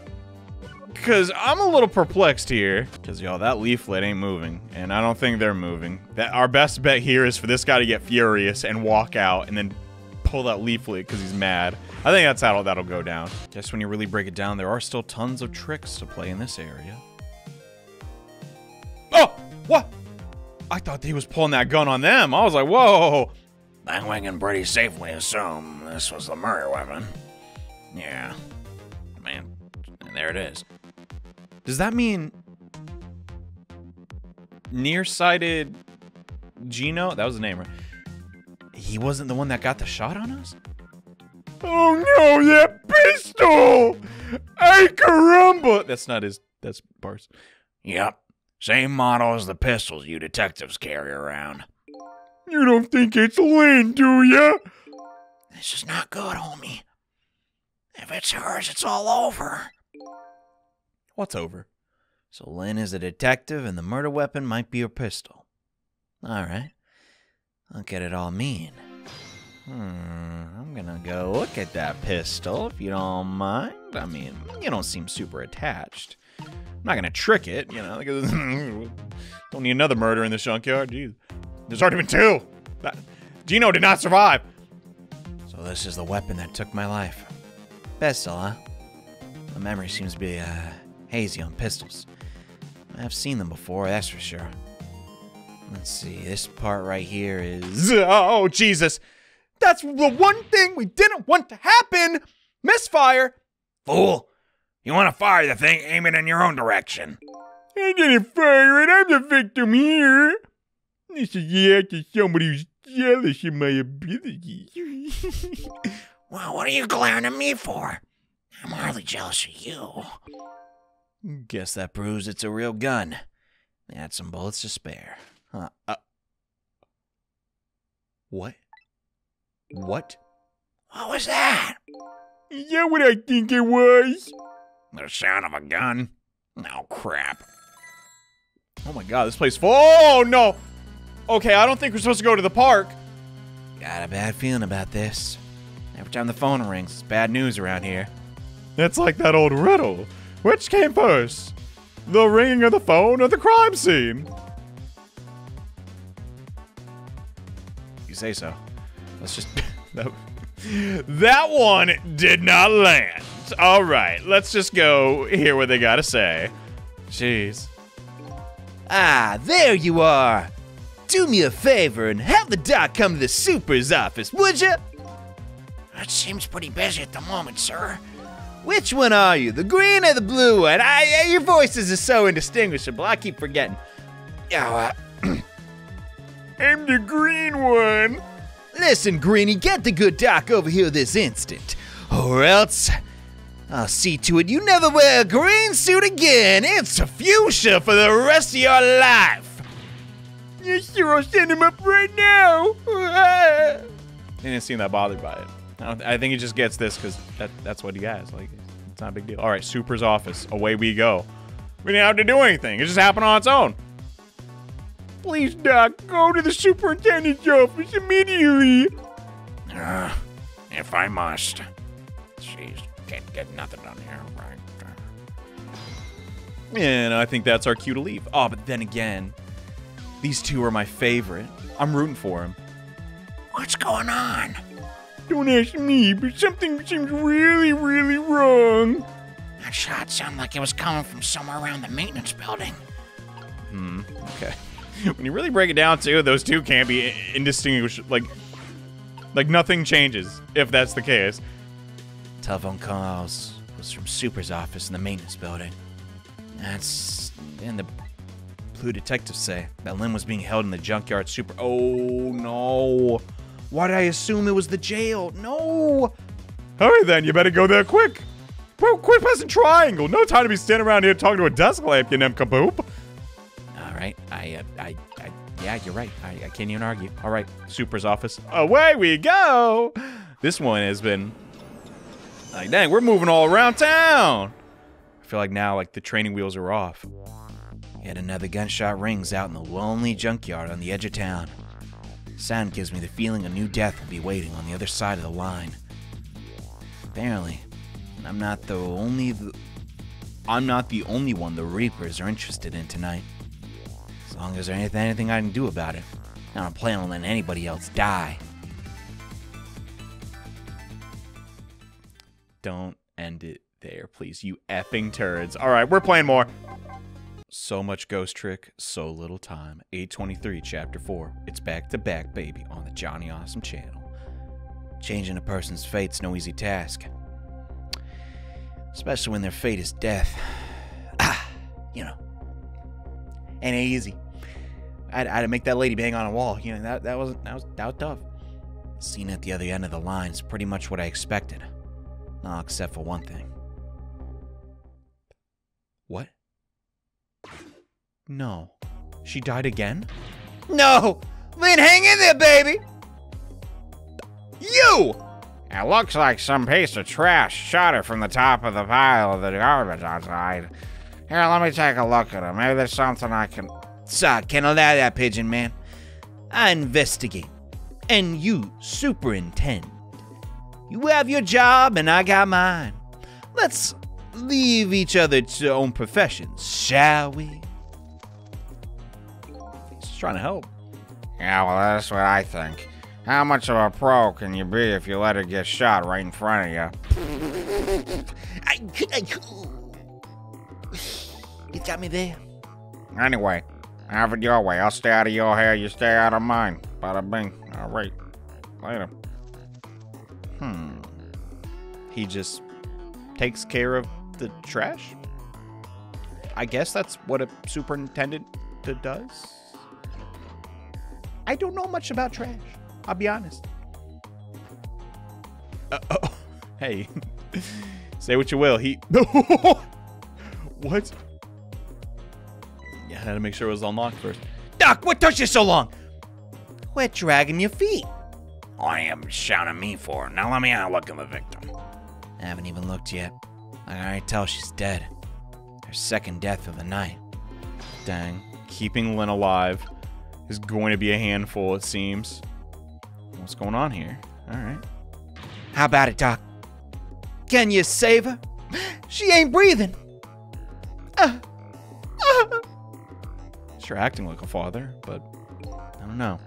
S1: Cause I'm a little perplexed here. Cause y'all, that leaflet ain't moving, and I don't think they're moving. That our best bet here is for this guy to get furious and walk out, and then pull that leaflet because he's mad. I think that's how that'll go down. Guess when you really break it down, there are still tons of tricks to play in this area. Oh, what? I thought he was pulling that gun on them. I was like, whoa.
S2: Then we can pretty safely assume this was the murder weapon. Yeah. Man, and there it is.
S1: Does that mean nearsighted Jeego? That was the name, right? He wasn't the one that got the shot on us? Oh no, that pistol! Ay caramba! That's not his, that's Bars.
S2: Yep. Same model as the pistols you detectives carry around.
S5: You don't think it's Lynn, do ya?
S4: This is not good, homie. If it's hers, it's all over.
S1: What's over?
S6: So Lynn is a detective, and the murder weapon might be her pistol. All right. What could it all mean? Hmm. I'm gonna go look at that pistol if you don't mind. I mean, you don't seem super attached.
S1: I'm not gonna trick it, you know, (laughs) don't need another murder in this junkyard. Jeez. There's already been two. That, Jeego did not survive.
S6: So this is the weapon that took my life. Pistol, huh? My memory seems to be uh, hazy on pistols. I've seen them before, that's for sure. Let's see, this part right here is. (laughs)
S1: Oh, Jesus. That's the one thing we didn't want to happen. Misfire.
S2: Fool! You want to fire the thing, aim it in your own direction.
S5: I didn't fire it. I'm the victim here. This is the act of somebody who's jealous of my abilities. (laughs)
S4: Well, what are you glaring at me for? I'm hardly jealous of you.
S6: Guess that proves it's a real gun. Add some bullets to spare. Huh. Uh,
S1: What? What?
S4: What was that?
S5: Is that what I think it was?
S2: The sound of a gun? Oh, crap.
S1: Oh my god, this place. Oh no! Okay, I don't think we're supposed to go to the park.
S6: got a bad feeling about this. Every time the phone rings, it's bad news around here.
S5: It's like that old riddle. Which came first? The ringing of the phone or the crime scene?
S1: You say so. Let's just. that, (laughs) that one did not land. All right, let's just go hear what they gotta say. Jeez.
S6: Ah, there you are. Do me a favor and have the doc come to the super's office, would you?
S4: That seems pretty busy at the moment, sir.
S6: Which one are you, the green or the blue one? I, I- your voices are so indistinguishable. I keep forgetting.
S4: Oh, uh, (clears throat)
S5: I'm the green one.
S6: Listen, Greenie, get the good doc over here this instant, or else I'll see to it you never wear a green suit again. It's a fuchsia for the rest of your life.
S5: Yes, sir. I'll send him up right now. (laughs)
S1: He didn't seem that bothered by it. I, I think he just gets this because that, that's what he has. Like, it's not a big deal. All right, Super's office. Away we go. We didn't have to do anything. It just happened on its own.
S5: Please, Doc, go to the superintendent's office immediately.
S2: Uh, (sighs) if I must. Jeez, can't get nothing done here, right?
S1: And I think that's our cue to leave. Oh, but then again, these two are my favorite. I'm rooting for them.
S2: What's going on?
S5: Don't ask me, but something seems really, really wrong.
S4: That shot sounded like it was coming from somewhere around the maintenance building.
S1: Hmm. Okay. (laughs) When you really break it down, too, those two can't be indistinguishable. Like, like nothing changes if that's the case.
S6: Telephone calls was from Super's office in the maintenance building. That's and the blue detectives say that Lynn was being held in the junkyard super.
S1: Oh no! Why did I assume it was the jail? No!
S5: Hurry then, you better go there quick. Bro, quit pressing triangle. No time to be standing around here talking to a desk lamp, you nincompoop.
S6: All right, I, uh, I, I, yeah, you're right. I, I can't even argue.
S1: All right, Super's office. Away we go! This one has been like, dang, we're moving all around town. I feel like now, like the training wheels are off.
S6: Yet another gunshot rings out in the lonely junkyard on the edge of town. Sound gives me the feeling a new death will be waiting on the other side of the line. Apparently, I'm not the only I'm not the only one the Reapers are interested in tonight. As long as there's anything, anything I can do about it, I don't plan on letting anybody else die.
S1: Don't end it there, please. You effing turds. All right, we're playing more. So much ghost trick, so little time. 823, chapter 4. It's back to back, baby, on the JohneAwesome channel.
S6: Changing a person's fate's no easy task. Especially when their fate is death. (sighs) Ah, you know. Ain't easy. I had, to make that lady bang on a wall. You know, that, that wasn't that was that was tough. Scene at the other end of the line is pretty much what I expected. No, except for one thing.
S1: What? No. She died again?
S6: No! Lynn, hang in there, baby!
S1: You!
S2: It looks like some piece of trash shot her from the top of the pile of the garbage outside. Here, let me take a look at her. Maybe there's something I can.
S6: Sir, can't allow that pigeon, man. I investigate, and you superintend. You have your job, and I got mine. Let's leave each other to our own professions, shall we?
S1: Just trying to help.
S2: Yeah, well, that's what I think. How much of a pro can you be if you let her get shot right in front of you? (laughs)
S6: I, I, you got me there.
S2: Anyway, have it your way. I'll stay out of your hair, you stay out of mine. Bada bing. All right. Later.
S1: Hmm. He just takes care of the trash? I guess that's what a superintendent does. I don't know much about trash. I'll be honest. Uh, oh, (laughs) hey, (laughs) say what you will. He. (laughs) what? Yeah, I had to make sure it was unlocked first.
S6: Doc, what took you so long? Quit dragging your feet.
S2: I am shouting me for. Now let me out look at the victim.
S6: I haven't even looked yet. I can already tell she's dead. Her second death of the night.
S1: Dang. Keeping Lynn alive is going to be a handful, it seems. What's going on here? All right.
S6: How about it, Doc? Can you save her? She ain't breathing. Uh, uh.
S1: Sure, acting like a father, but I don't know.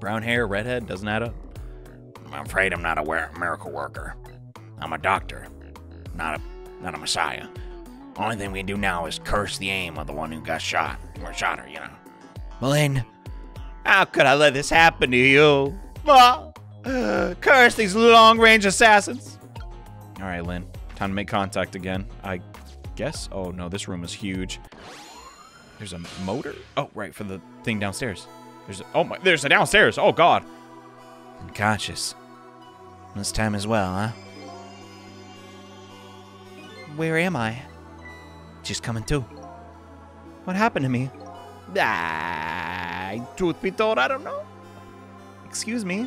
S1: Brown hair, redhead, doesn't add up.
S2: I'm afraid I'm not a miracle worker. I'm a doctor, not a not a messiah. Only thing we can do now is curse the aim of the one who got shot or shot her. You know.
S6: Malin, how could I let this happen to you? Ah, (sighs) curse these long range assassins.
S1: All right, Lynn. Time to make contact again. I guess. Oh no, this room is huge. There's a motor. Oh, right for the thing downstairs. There's a, oh my. There's a downstairs. Oh God.
S6: Unconscious. This time as well, huh? Where am I? Just coming to. What happened to me?
S1: Ah, truth be told, I don't know. Excuse me.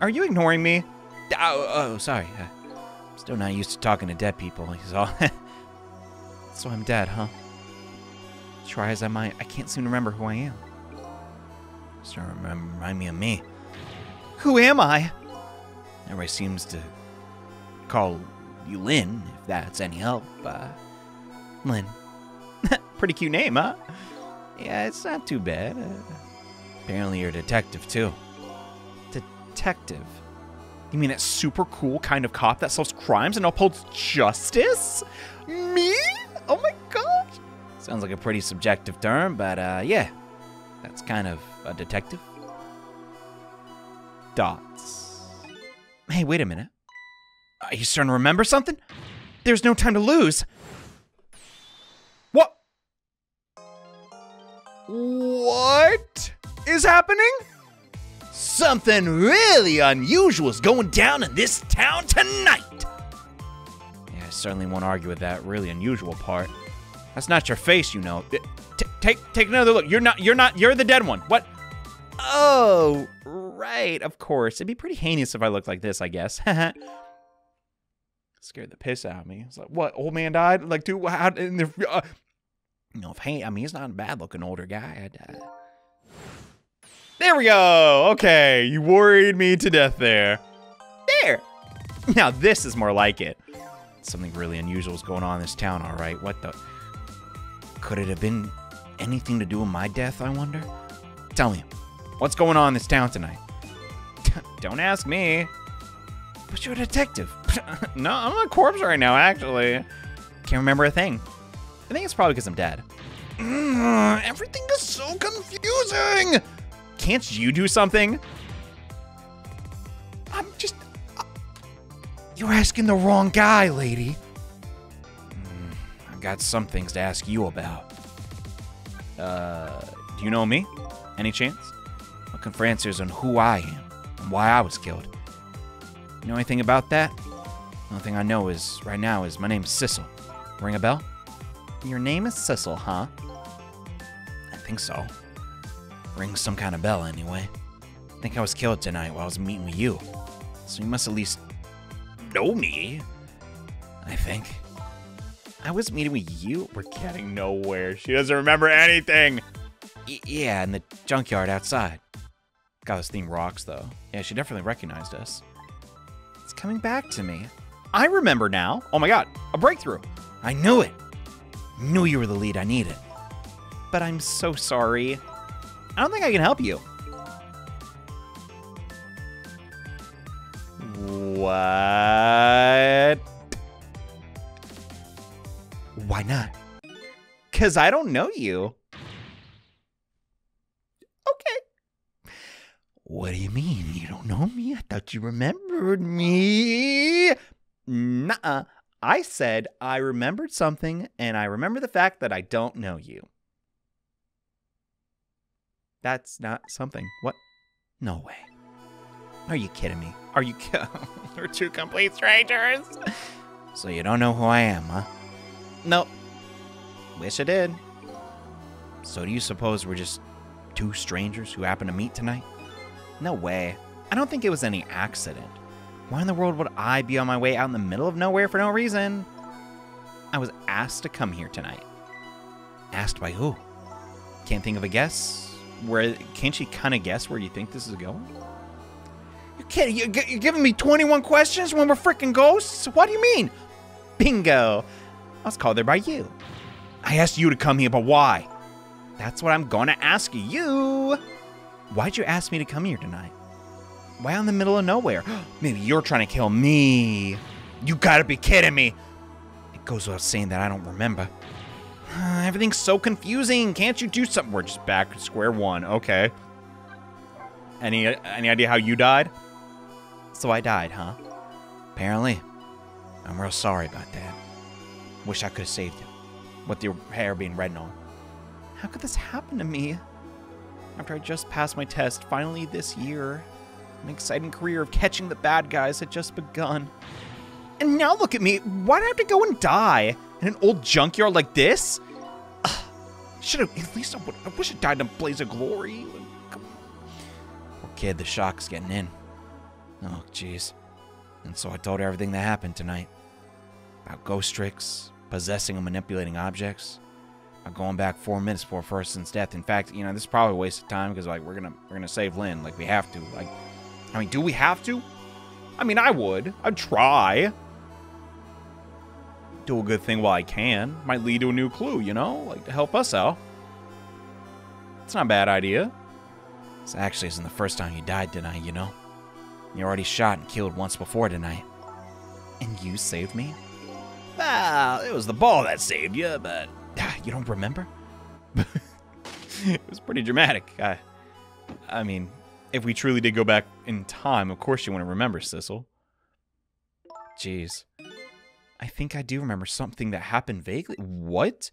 S1: Are you ignoring me?
S6: Oh, oh sorry. Uh, still not used to talking to dead people. So, (laughs) so I'm dead, huh? Try as I might, I can't seem to remember who I am. Just don't remind me of me. Who am I? Everybody seems to call you Lynn, if that's any help. Uh, Lynn. (laughs)
S1: Pretty cute name, huh?
S6: Yeah, it's not too bad. Uh, apparently, you're a detective, too.
S1: Detective. You mean that super cool kind of cop that solves crimes and upholds justice? Me? Oh my gosh.
S6: Sounds like a pretty subjective term, but uh, yeah, that's kind of a detective.
S1: Dots. Hey, wait a minute. Are you starting to remember something? There's no time to lose. What? What is happening?
S2: Something really unusual is going down in this town tonight.
S6: Yeah, I certainly won't argue with that really unusual part. That's not your face, you know.
S1: Take take another look. You're not you're not you're the dead one. What? Oh, right. Of course. It'd be pretty heinous if I looked like this, I guess. (laughs) Scared the piss out of me. It's like, what? Old man died? Like, dude, how? In the, uh,
S6: You know, if hey, I mean, he's not a bad-looking older guy. I'd, uh,
S1: there we go. Okay, you worried me to death there. There. Now this is more like it.
S6: something really unusual is going on in this town. All right, what the? Could it have been anything to do with my death? I wonder. Tell me, what's going on in this town tonight? (laughs)
S1: Don't ask me.
S6: But you're a detective. (laughs)
S1: no, I'm a corpse right now. Actually, can't remember a thing. I think it's probably because I'm dead. (clears throat)
S2: Everything is so confusing.
S1: Can't you do something?
S2: I'm just. uh, You're asking the wrong guy, lady.
S6: I've got some things to ask you about.
S1: Uh, do you know me? Any chance?
S6: Looking for answers on who I am and why I was killed. You know anything about that? The only thing I know is right now is my name's Sissel. Ring a bell?
S1: Your name is Sissel, huh?
S6: I think so. Rings some kind of bell anyway. I think I was killed tonight while I was meeting with you. So you must at least know me. I think.
S1: I was meeting with you. We're getting nowhere. She doesn't remember anything.
S6: Y- yeah, in the junkyard outside. God, this theme rocks though. Yeah, she definitely recognized us.
S1: It's coming back to me. I remember now. Oh my god, a breakthrough.
S6: I knew it. Knew you were the lead I needed.
S1: But I'm so sorry. I don't think I can help you. What?
S6: Why not?
S1: Because I don't know you. Okay.
S6: What do you mean? You don't know me? I thought you remembered me.
S1: Nuh-uh. I said I remembered something, and I remember the fact that I don't know you. That's not something. What?
S6: No way. Are you kidding me?
S1: Are you? (laughs) We're two complete strangers.
S6: So you don't know who I am, huh?
S1: Nope. Wish I did.
S6: So do you suppose we're just two strangers who happen to meet tonight?
S1: No way. I don't think it was any accident. Why in the world would I be on my way out in the middle of nowhere for no reason? I was asked to come here tonight.
S6: Asked by who?
S1: Can't think of a guess. Where can't you kind of guess where you think this is going? You can't. You, you're giving me 21 questions when we're freaking ghosts. What do you mean? Bingo. I was called there by you. I asked you to come here, but why? That's what I'm gonna ask you. Why'd you ask me to come here tonight? Why in the middle of nowhere? (gasps) Maybe you're trying to kill me. You gotta be kidding me. It goes without saying that I don't remember. (sighs) Everything's so confusing. Can't you do something? We're just back to square one. Okay. Any any idea how you died? So I died, huh?
S6: Apparently. I'm real sorry about that.
S1: Wish I could have saved you. With your hair being red and all. How could this happen to me? After I just passed my test, finally this year, an exciting career of catching the bad guys had just begun. And now look at me. Why'd I have to go and die in an old junkyard like this? Should have, at least I, would, I wish I died in a blaze of glory.
S6: Poor kid, the shock's getting in. Oh, jeez. And so I told her everything that happened tonight. About ghost tricks, possessing and manipulating objects. About going back four minutes before Ferguson's death. In fact, you know, this is probably a waste of time because like we're gonna we're gonna save Lynn. Like we have to. Like I mean, do we have to?
S1: I mean, I would. I'd try. Do a good thing while I can. Might lead to a new clue, you know? Like, to help us out. It's not a bad idea.
S6: This actually isn't the first time you died tonight, you know? You already shot and killed once before tonight.
S1: And you saved me? Well, it was the ball that saved you, but ah,
S6: You don't remember? (laughs)
S1: it was pretty dramatic. I, I mean, if we truly did go back in time, of course you want to remember, Sissel. Jeez. I think I do remember something that happened vaguely. What?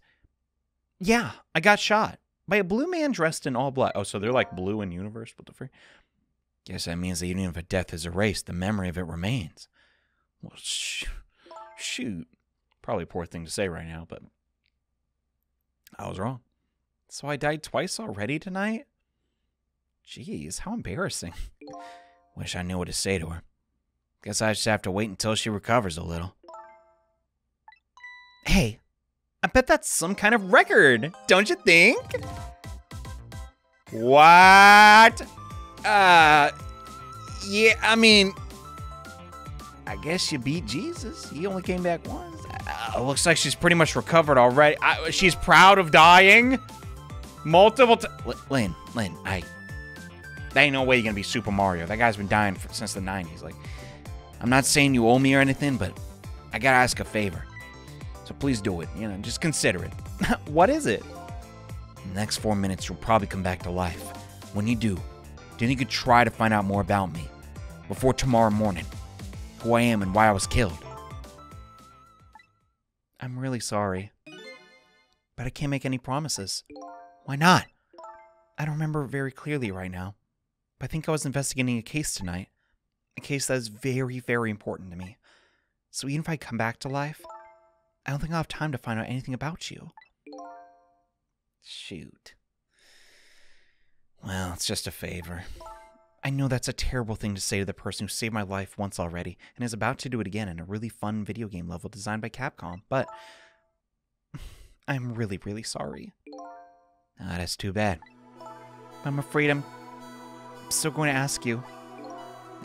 S1: Yeah, I got shot by a blue man dressed in all black. Oh, so they're like blue in universe? What the freak?
S6: Guess that means that even if a death is erased, the memory of it remains.
S1: Well, sh- shoot. Probably a poor thing to say right now, but I was wrong. So I died twice already tonight? Jeez, how embarrassing. (laughs)
S6: Wish I knew what to say to her. Guess I just have to wait until she recovers a little.
S1: Hey, I bet that's some kind of record, don't you think? What? Uh, yeah, I mean, I guess you beat Jesus. He only came back once. Uh, looks like she's pretty much recovered already. I, she's proud of dying multiple times.
S6: Lynn, Lynn, I.
S1: There ain't no way you're gonna be Super Mario. That guy's been dying for, since the 90s. Like,
S6: I'm not saying you owe me or anything, but I gotta ask a favor. So please do it. You know, just consider it. (laughs)
S1: what is it?
S6: The next four minutes, you'll probably come back to life. When you do, think you could try to find out more about me before tomorrow morning? Who I am and why I was killed?
S1: Really sorry. But I can't make any promises.
S6: Why not?
S1: I don't remember very clearly right now. But I think I was investigating a case tonight. A case that is very, very important to me. So even if I come back to life, I don't think I'll have time to find out anything about you.
S6: Shoot. Well, it's just a favor.
S1: I know that's a terrible thing to say to the person who saved my life once already and is about to do it again in a really fun video game level designed by Capcom, but (sighs) I'm really, really sorry.
S6: Ah, that's too bad.
S1: I'm afraid I'm still going to ask you.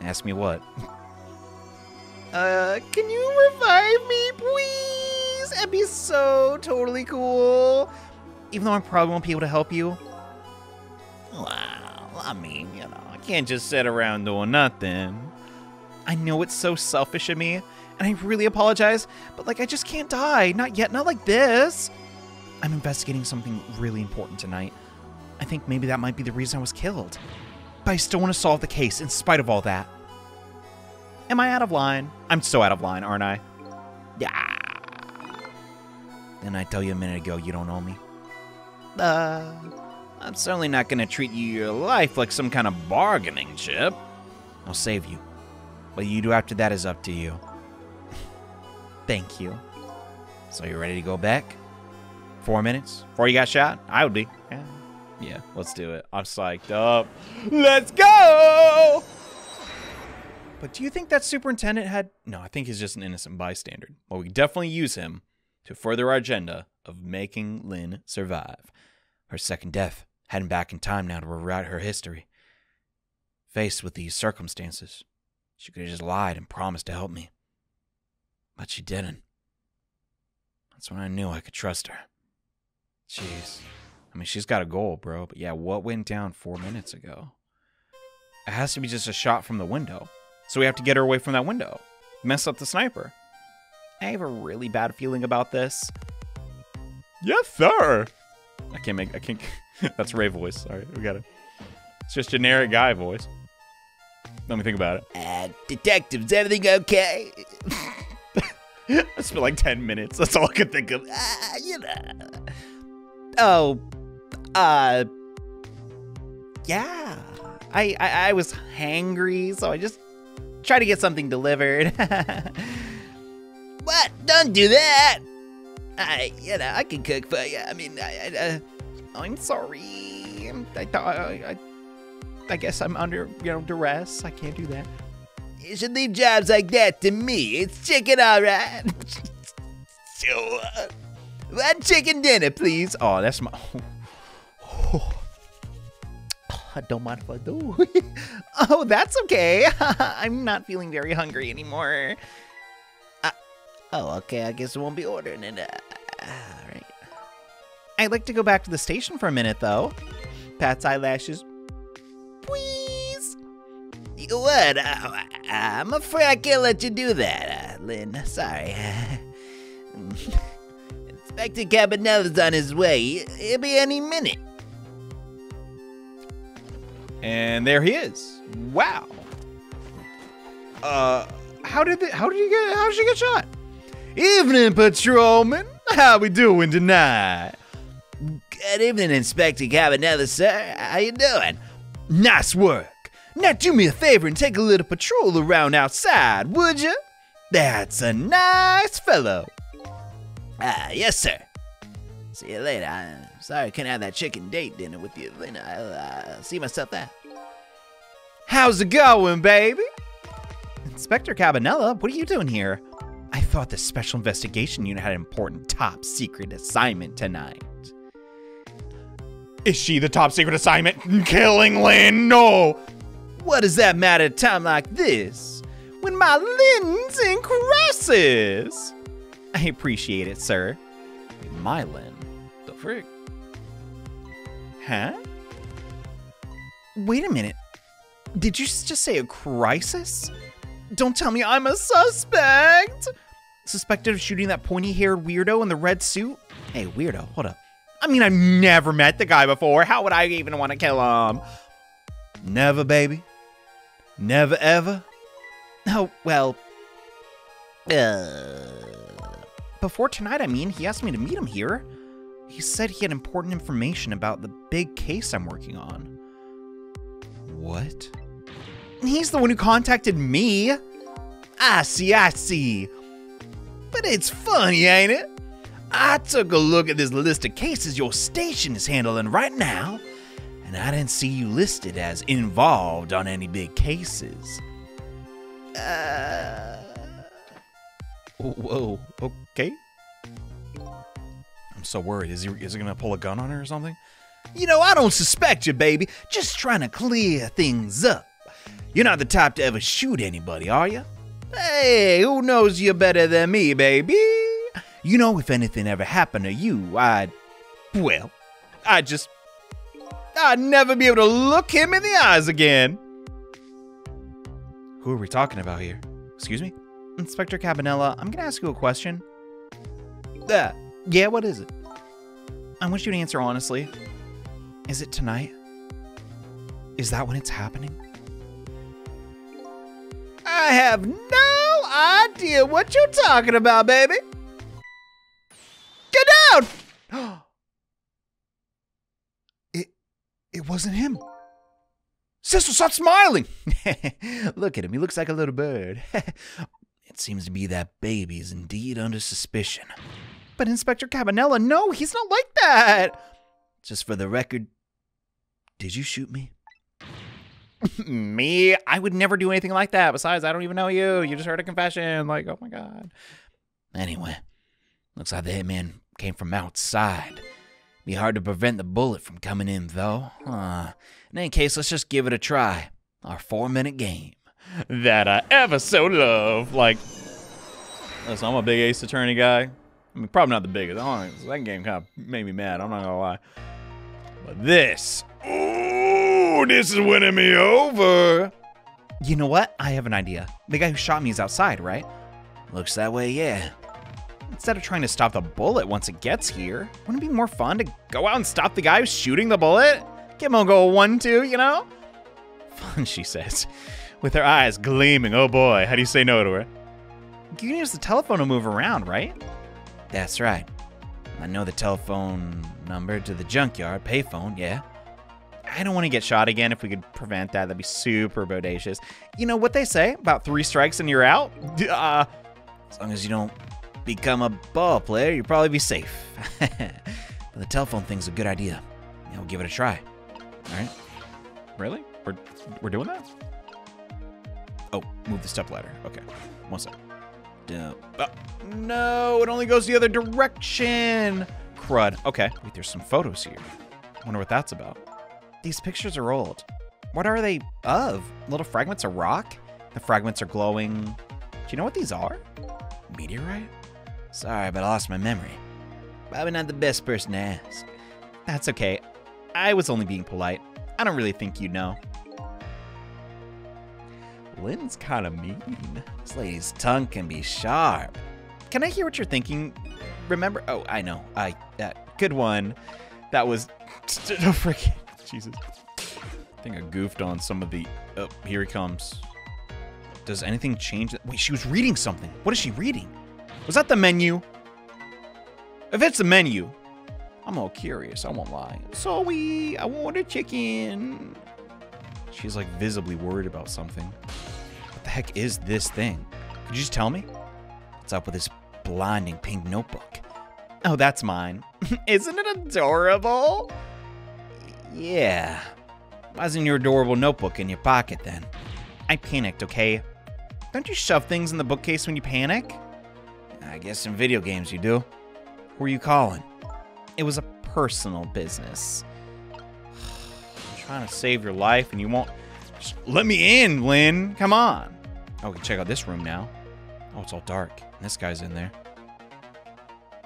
S6: Ask me what? (laughs)
S1: Uh, can you revive me, please? That'd be so totally cool. Even though I probably won't be able to help you.
S6: Well, I mean, you know, can't just sit around doing nothing.
S1: I know it's so selfish of me, and I really apologize, but like, I just can't die. Not yet, not like this. I'm investigating something really important tonight. I think maybe that might be the reason I was killed. But I still want to solve the case in spite of all that. Am I out of line? I'm so out of line, aren't I?
S6: Yeah. Didn't I tell you a minute ago you don't owe me?
S1: Uh,
S6: I'm certainly not going to treat you your life like some kind of bargaining chip. I'll save you. What you do after that is up to you. (laughs)
S1: thank you.
S6: So you're ready to go back?
S1: Four minutes before you got shot? I would be. Yeah, yeah let's do it. I'm psyched up. Let's go! But do you think that superintendent had. No, I think he's just an innocent bystander. Well, we definitely use him to further our agenda of making Lynn survive.
S6: Her second death, heading back in time now to rewrite her history. Faced with these circumstances, she could have just lied and promised to help me. But she didn't. That's when I knew I could trust her.
S1: Jeez. I mean, she's got a goal, bro. But yeah, what went down four minutes ago? It has to be just a shot from the window. So we have to get her away from that window. Mess up the sniper. I have a really bad feeling about this.
S5: Yes, sir.
S1: I can't make. I can't. (laughs) That's Ray voice. All right, we got it. It's just generic guy voice. Let me think about it.
S4: Uh, detectives, everything okay? (laughs)
S1: I spent like ten minutes. That's all I could think of.
S4: Uh, you know.
S1: Oh, uh, yeah. I, I I was hangry, so I just tried to get something delivered. (laughs)
S4: What? Don't do that. I, you know, I can cook for you. I mean, I, I, uh,
S1: I'm sorry. I thought I, I, I guess I'm under you know duress. I can't do that.
S4: you should leave jobs like that to me. It's chicken, all right. (laughs) so, uh, one chicken dinner, please.
S1: Oh, that's my. Oh. (sighs)
S6: I don't mind if I do. (laughs) oh, that's okay. (laughs) I'm not feeling very hungry anymore. Uh, oh, okay. I guess I won't be ordering it. Uh, all right. I'd like to go back to the station for a minute, though. Pat's eyelashes. Please.
S4: What? Uh, I'm afraid I can't let you do that, uh, Lynn. Sorry. (laughs) Inspector Cabanela's on his way. He'll be any minute.
S1: And there he is. Wow. Uh, how did the, how did you get how did you get shot? Evening, patrolman. How we doing tonight?
S4: Good evening, Inspector Cabanela, sir. How you doing?
S1: Nice work. Now do me a favor and take a little patrol around outside, would you? That's a nice fellow.
S4: Ah, yes, sir. See you later. I'm sorry I couldn't have that chicken date dinner with you. I'll uh, see myself out.
S1: How's it going, baby? Inspector Cabanela, what are you doing here? I thought the Special Investigation Unit had an important top secret assignment tonight. Is she the top secret assignment? Killing Lynn? No! What does that matter at a time like this? When my Lynn's in crisis! I appreciate it, sir. My Lynn? The frick? Huh? Wait a minute. Did you just say a crisis? Don't tell me I'm a suspect! Suspected of shooting that pointy haired weirdo in the red suit? Hey, weirdo, hold up. I mean, I've never met the guy before. How would I even want to kill him? Never, baby. Never, ever. Oh, well. Uh. Before tonight, I mean, he asked me to meet him here. He said he had important information about the big case I'm working on. What? He's the one who contacted me. I see, I see. But it's funny, ain't it? I took a look at this list of cases your station is handling right now, and I didn't see you listed as involved on any big cases. Uh. Whoa, okay. I'm so worried. Is he, is he gonna pull a gun on her or something? You know, I don't suspect you, baby. Just trying to clear things up. You're not the type to ever shoot anybody, are you? Hey, who knows you better than me, baby? You know, if anything ever happened to you, I'd. Well, I'd just. I'd never be able to look him in the eyes again. Who are we talking about here? Excuse me? Inspector Cabanela, I'm gonna ask you a question. Uh, yeah, what is it? I want you to answer honestly. Is it tonight? Is that when it's happening? I have no idea what you're talking about, baby. Get down! (gasps) it it wasn't him. Sissel, stop smiling! (laughs) Look at him, he looks like a little bird. (laughs) it seems to be that baby is indeed under suspicion. But Inspector Cabanela, no, he's not like that! Just for the record, did you shoot me? (laughs) me? I would never do anything like that. Besides, I don't even know you. You just heard a confession. Like, oh my god. Anyway, looks like the hitman came from outside. Be hard to prevent the bullet from coming in, though. Uh, in any case, let's just give it a try. Our four minute game. That I ever so love. Like, listen, I'm a big Ace Attorney guy. I mean, probably not the biggest. I don't know, that game kind of made me mad. I'm not gonna lie. But this, ooh, this is winning me over. You know what? I have an idea. The guy who shot me is outside, right?
S4: Looks that way, yeah.
S1: Instead of trying to stop the bullet once it gets here, wouldn't it be more fun to go out and stop the guy who's shooting the bullet? Give him a go one, two, you know? (laughs) Fun, she says, with her eyes gleaming. Oh boy, how do you say no to her? You can use the telephone to move around, right?
S4: That's right. I know the telephone number to the junkyard payphone, yeah.
S1: I don't want to get shot again. If we could prevent that, that'd be super bodacious. You know what they say about three strikes and you're out? Uh,
S4: As long as you don't become a ball player, you'll probably be safe. (laughs) but the telephone thing's a good idea. Yeah, we'll give it a try.
S1: all right. Really? We're, we're doing that? Oh, move the step ladder. Okay. One sec.
S4: Duh.
S1: Oh, no, it only goes the other direction. Crud. Okay. Wait, there's some photos here. Wonder what that's about.
S6: These pictures are old. What are they of? Little fragments of rock? The fragments are glowing. Do you know what these are? Meteorite? Sorry, but I lost my memory. Probably not the best person to ask. That's okay. I was only being polite. I don't really think you know. Lynn's kind of mean. This lady's tongue can be sharp. Can I hear what you're thinking? Remember? Oh, I know. I uh, good one. That was (laughs) oh, freaking Jesus. I think I goofed on some of the. Oh, here he comes. Does anything change? Wait, she was reading something. What is she reading? Was that the menu? If it's the menu, I'm all curious. I won't lie. Sorry, I want a chicken. She's like visibly worried about something. What the heck is this thing? Could you just tell me? What's up with this blinding pink notebook? Oh, that's mine. (laughs) Isn't it adorable? Yeah. Why isn't your adorable notebook in your pocket then? I panicked, okay? Don't you shove things in the bookcase when you panic? I guess in video games you do. Who are you calling? It was a personal business. (sighs) I'm trying to save your life and you won't. Just let me in, Lynn. Come on. Oh, we can check out this room now. Oh, it's all dark. This guy's in there.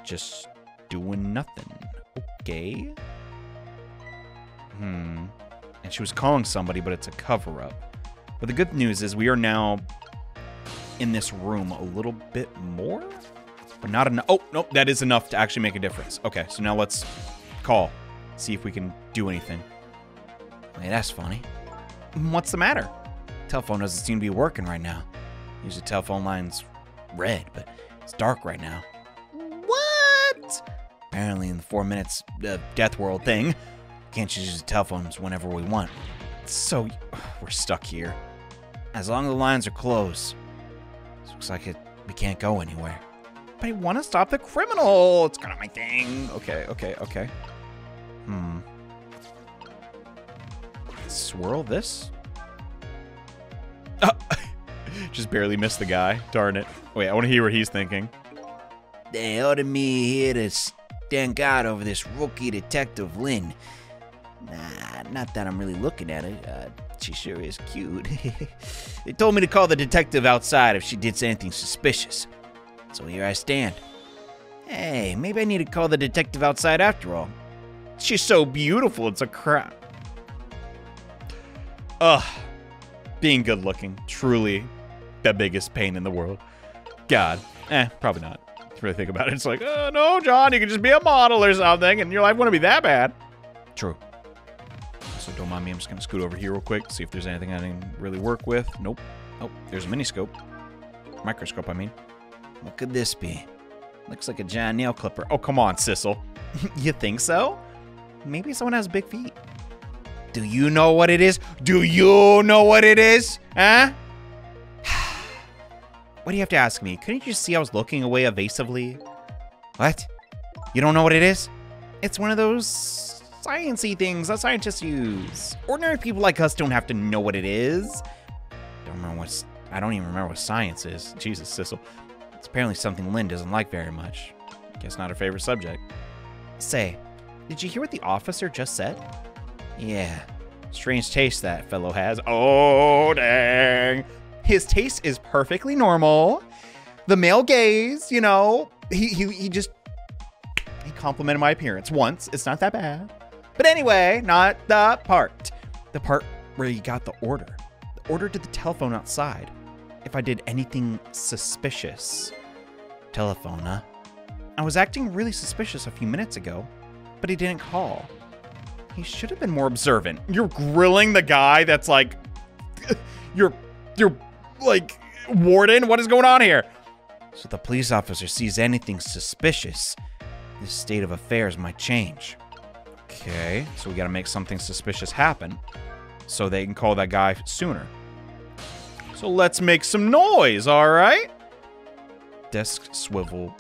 S6: Just doing nothing. Okay. Hmm. And she was calling somebody, but it's a cover up. But the good news is we are now in this room a little bit more, but not enough. Oh, nope, that is enough to actually make a difference. Okay, so now let's call, see if we can do anything. Hey, that's funny. What's the matter? Telephone doesn't seem to be working right now. Usually telephone line's red, but it's dark right now. What? Apparently, in the four minutes uh, death world thing, can't use the telephones whenever we want. So (sighs) we're stuck here. As long as the lines are closed, it looks like it we can't go anywhere. But I want to stop the criminal. It's kind of my thing. Okay, okay, okay. Hmm. Swirl this. Oh, (laughs) just barely missed the guy. Darn it. Wait, I want to hear what he's thinking.
S4: They ordered me here to stand guard over this rookie detective Lynn. Nah, not that I'm really looking at it. Uh, she sure is cute. (laughs) they told me to call the detective outside if she did say anything suspicious. So here I stand. Hey, maybe I need to call the detective outside after all.
S6: She's so beautiful, it's a crap. Ugh. Being good looking, truly the biggest pain in the world. God. Eh, probably not. If really think about it, it's like, oh, no, John, you could just be a model or something, and your life wouldn't be that bad. True. So don't mind me, I'm just gonna scoot over here real quick, see if there's anything I can really work with. Nope. Oh, there's a miniscope. Microscope, I mean.
S4: What could this be?
S6: Looks like a giant nail clipper. Oh, come on, Sissel. (laughs) you think so? Maybe someone has big feet. Do you know what it is? Do you know what it is? Huh? (sighs) what do you have to ask me? Couldn't you see I was looking away evasively? What? You don't know what it is? It's one of those sciencey things that scientists use. Ordinary people like us don't have to know what it is. Don't remember what I don't even remember what science is. Jesus, Sissel. It's apparently something Lynn doesn't like very much. Guess not her favorite subject. Say, did you hear what the officer just said? Yeah. Strange taste that fellow has. Oh, dang. His taste is perfectly normal. The male gaze, you know, he, he, he just, he complimented my appearance once. It's not that bad. But anyway, not the part. The part where he got the order. The order to the telephone outside. If I did anything suspicious. Telephone, huh? I was acting really suspicious a few minutes ago, but he didn't call. He should have been more observant. You're grilling the guy that's like, (laughs) you're, you're like, warden. What is going on here? So the police officer sees anything suspicious, this state of affairs might change. Okay, so we gotta make something suspicious happen so they can call that guy sooner. So let's make some noise, all right? Desk swivel.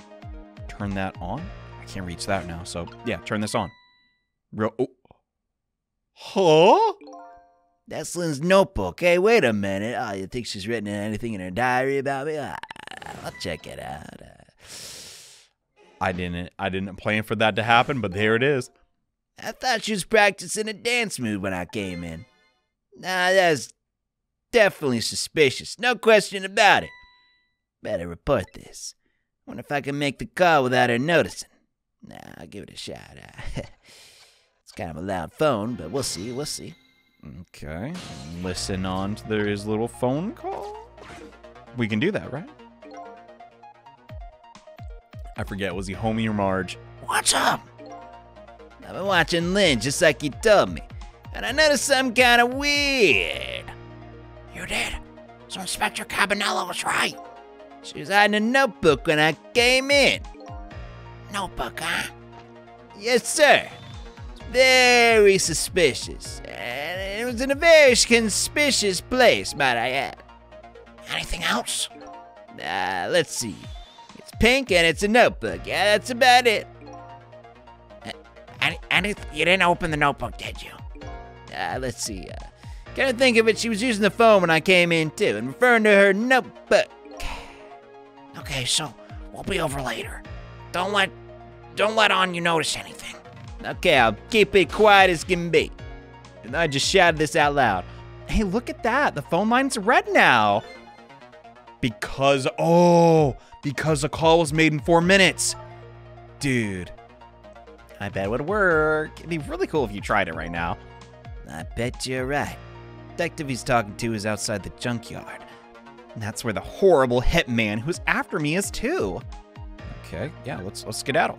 S6: Turn that on. I can't reach that now, so yeah, turn this on. Real. Oh. Huh?
S4: That's Lynn's notebook. Hey, wait a minute. Oh, you think she's written anything in her diary about me? Ah, I'll check it out.
S6: I didn't. I didn't plan for that to happen, but there it is. I thought she was practicing a dance move when I came in. Nah, that's definitely suspicious. No question about it. Better report this. Wonder if I can make the call without her noticing. Nah, I'll give it a shot. (laughs) it's kind of a loud phone, but we'll see, we'll see.
S1: Okay. Listen on to their, his little phone call. We can do that, right? I forget. Was he Homie or Marge?
S4: What's up?
S6: I've been watching Lynn just like you told me, and I noticed something kind of weird.
S4: You did? So Inspector Cabanela was right.
S6: She was hiding a notebook when I came in.
S4: Notebook, huh?
S6: Yes, sir. Very suspicious. And it was in a very conspicuous place, might I add.
S4: Anything else?
S6: Uh, let's see. It's pink and it's a notebook. Yeah, that's about it.
S4: Any, any, you didn't open the notebook, did you?
S6: Uh, let's see. Uh, kind of think of it, she was using the phone when I came in too, and referring to her notebook.
S4: Okay, so we'll be over later. Don't let, don't let on you notice anything.
S6: Okay, I'll keep it quiet as can be. And I just shouted this out loud.
S1: Hey, look at that. The phone line's red now. Because, oh, because the call was made in four minutes. Dude. I bet it would work. It'd be really cool if you tried it right now.
S6: I bet you're right. Detective he's talking to is outside the junkyard.
S1: And that's where the horrible hitman who's after me is too. Okay, yeah, let's let's skedaddle.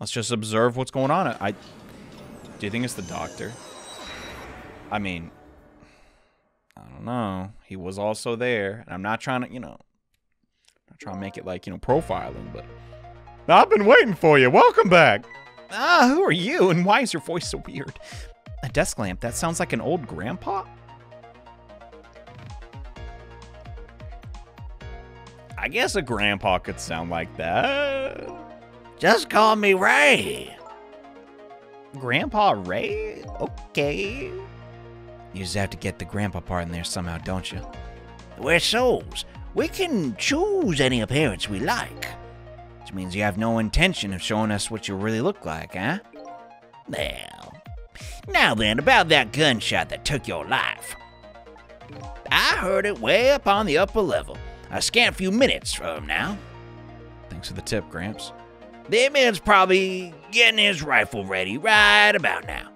S1: Let's just observe what's going on. I do you think it's the doctor? I mean, I don't know. He was also there, and I'm not trying to, you know, not trying to make it like you know profiling, but
S5: I've been waiting for you. Welcome back.
S1: Ah, who are you, and why is your voice so weird? A desk lamp. That sounds like an old grandpa. I guess a grandpa could sound like that.
S4: Just call me Ray.
S1: Grandpa Ray? Okay.
S6: You just have to get the grandpa part in there somehow, don't you?
S4: We're souls. We can choose any appearance we like.
S6: Means you have no intention of showing us what you really look like, huh?
S4: Well, now then, about that gunshot that took your life. I heard it way up on the upper level, a scant few minutes from now.
S1: Thanks for the tip, Gramps.
S4: That man's probably getting his rifle ready right about now.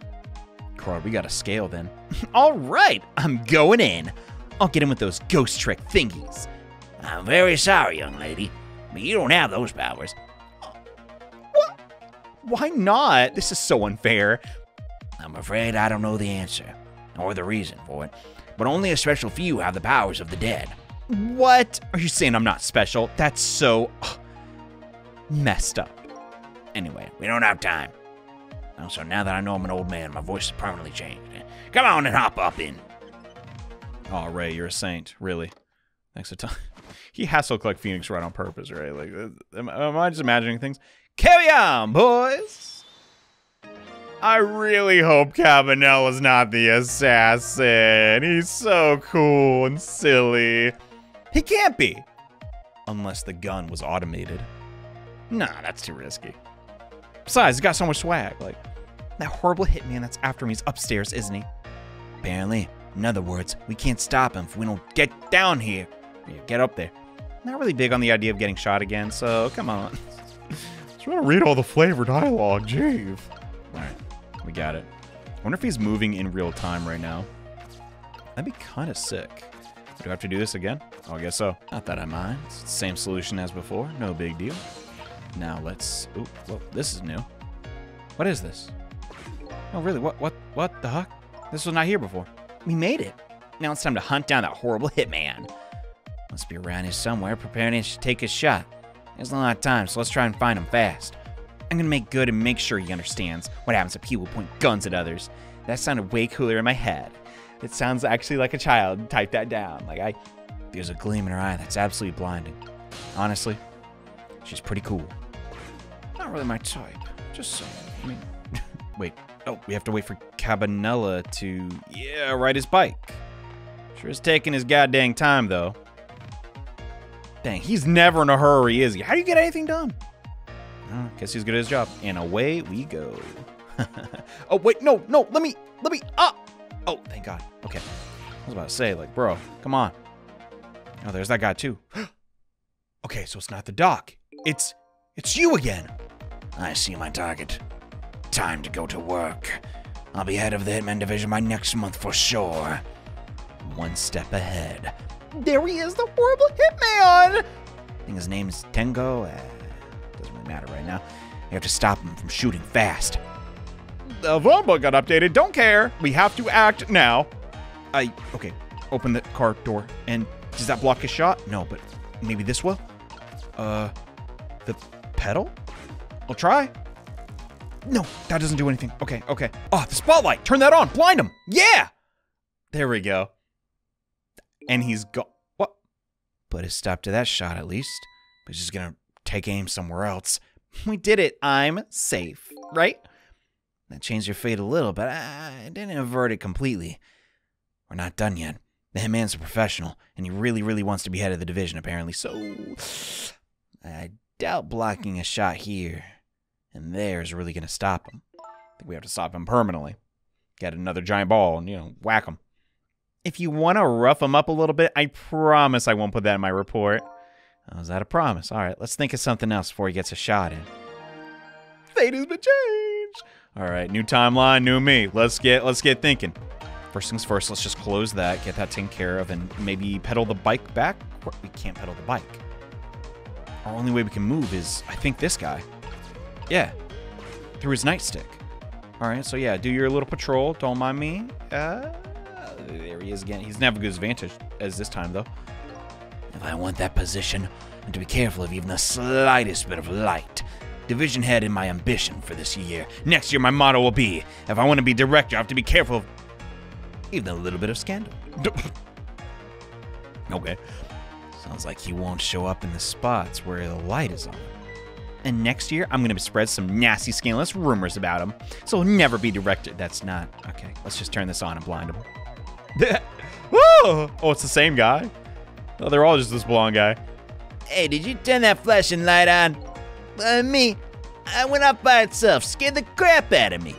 S1: Crud, we gotta scale then. (laughs) All right, I'm going in. I'll get in with those ghost trick thingies.
S4: I'm very sorry, young lady, but you don't have those powers.
S1: What? Why not? This is so unfair.
S4: I'm afraid I don't know the answer, or the reason for it, but only a special few have the powers of the dead.
S1: What? Are you saying I'm not special? That's so ugh, messed up.
S4: Anyway, we don't have time. Also, now that I know I'm an old man, my voice is permanently changed. Come on and hop up in.
S1: Oh, Ray, you're a saint, really. Thanks a ton. He has to look like Phoenix Wright on purpose, right? Like, uh, am, am I just imagining things? Carry on, boys. I really hope Cabanela's not the assassin. He's so cool and silly. He can't be. Unless the gun was automated. Nah, that's too risky. Besides, he's got so much swag. Like, that horrible hitman that's after me is upstairs, isn't he?
S6: Apparently. In other words, we can't stop him if we don't get down here.
S1: Yeah, get up there. Not really big on the idea of getting shot again, so come on. (laughs)
S5: Just want to read all the flavor dialogue, Jave.
S1: Alright, we got it. I wonder if he's moving in real time right now. That'd be kind of sick. Do I have to do this again? Oh, I guess so. Not that I mind. It's the same solution as before. No big deal. Now let's... Ooh, whoa, this is new. What is this? Oh, really? What, what, what the heck? This was not here before. We made it. Now it's time to hunt down that horrible hitman. Must be around here somewhere, preparing to take his shot. There's a lot of time, so let's try and find him fast. I'm gonna make good and make sure he understands what happens if people point guns at others. That sounded way cooler in my head. It sounds actually like a child. Type that down. Like I,
S6: There's a gleam in her eye that's absolutely blinding.
S1: honestly, she's pretty cool.
S6: Not really my type. Just saying.
S1: I mean, (laughs) wait. Oh, we have to wait for Cabanela to, yeah, ride his bike. Sure is taking his goddamn time, though. Dang, he's never in a hurry, is he? How do you get anything done? Oh, guess he's good at his job. And away we go. (laughs) oh, wait, no, no, let me, let me, ah! Oh, thank God. Okay. I was about to say, like, bro, come on. Oh, there's that guy too. (gasps) okay, so it's not the doc. It's, it's you again.
S2: I see my target. Time to go to work. I'll be head of the Hitman Division by next month for sure.
S6: One step ahead. There he is, the horrible hitman! I think his name's Tengo. Uh, doesn't really matter right now. We have to stop him from shooting fast.
S1: The phone book got updated. Don't care. We have to act now. I, okay, open the car door. And does that block his shot? No, but maybe this will? Uh, the pedal? I'll try. No, that doesn't do anything. Okay, okay. Oh, the spotlight. Turn that on. Blind him. Yeah. There we go. And he's got what?
S6: Put a stop to that shot at least. But he's just gonna take aim somewhere else.
S1: We did it. I'm safe, right?
S6: That changed your fate a little, but I didn't avert it completely. We're not done yet. The hitman's a professional, and he really, really wants to be head of the division, apparently, so. I doubt blocking a shot here and there is really going to stop him.
S1: I think we have to stop him permanently. Get another giant ball and, you know, whack him. If you want to rough him up a little bit, I promise I won't put that in my report.
S6: Oh, is that a promise? All right, let's think of something else before he gets a shot in.
S1: Fate has been changed. All right, new timeline, new me. Let's get let's get thinking. First things first, let's just close that, get that taken care of, and maybe pedal the bike back. We can't pedal the bike. Our only way we can move is, I think, this guy. Yeah, through his nightstick. All right, so yeah, do your little patrol. Don't mind me. Uh, there he is again. He's never good as vantage as this time, though.
S2: If I want that position, and to be careful of even the slightest bit of light. Division head in my ambition for this year. Next year, my motto will be if I want to be director, I have to be careful of even a little bit of scandal. (laughs)
S1: okay.
S6: Sounds like he won't show up in the spots where the light is on.
S1: And next year, I'm going to spread some nasty, scandalous rumors about him. So he'll never be directed. That's not. Okay, let's just turn this on and blind him. (laughs) oh, it's the same guy. Oh, they're all just this blonde guy.
S4: Hey, did you turn that flashing light on? Uh, me, I went off by itself, scared the crap out of me.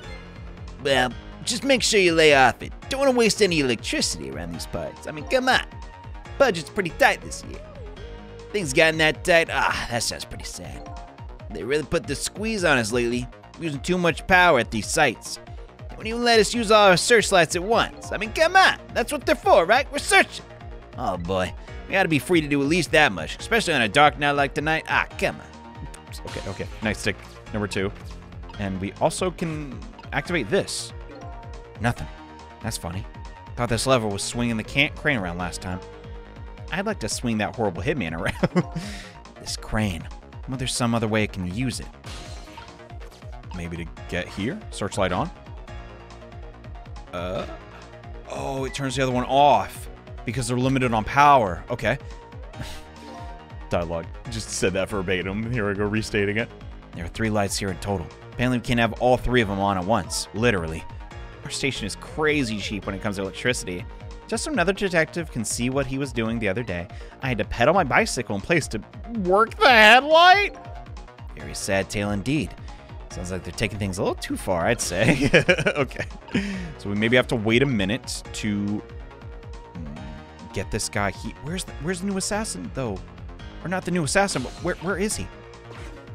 S4: Well, just make sure you lay off it. Don't want to waste any electricity around these parts. I mean, come on. Budget's pretty tight this year. Things gotten that tight. Ah, that sounds pretty sad. They really put the squeeze on us lately, using too much power at these sites. Won't even let us use all our searchlights at once. I mean, come on, that's what they're for, right? We're searching. Oh boy, we gotta be free to do at least that much, especially on a dark night like tonight. Ah, come on.
S1: Okay, okay. Nightstick number two. And we also can activate this. Nothing. That's funny. Thought this lever was swinging the can- crane around last time. I'd like to swing that horrible hitman (laughs) around.
S6: this crane. Well, there's some other way I can use it.
S1: Maybe to get here? Searchlight on? Uh. Oh, it turns the other one off because they're limited on power. Okay. (laughs) Dialogue. Just said that verbatim. Here I go restating it.
S6: There are three lights here in total. Apparently, we can't have all three of them on at once. Literally.
S1: Our station is crazy cheap when it comes to electricity. Just so another detective can see what he was doing the other day, I had to pedal my bicycle in place to work the headlight?
S6: Very sad tale indeed. Sounds like they're taking things a little too far, I'd say. (laughs)
S1: okay. So we maybe have to wait a minute to mm, get this guy. He, where's the, where's the new assassin though? Or not the new assassin, but where where is he?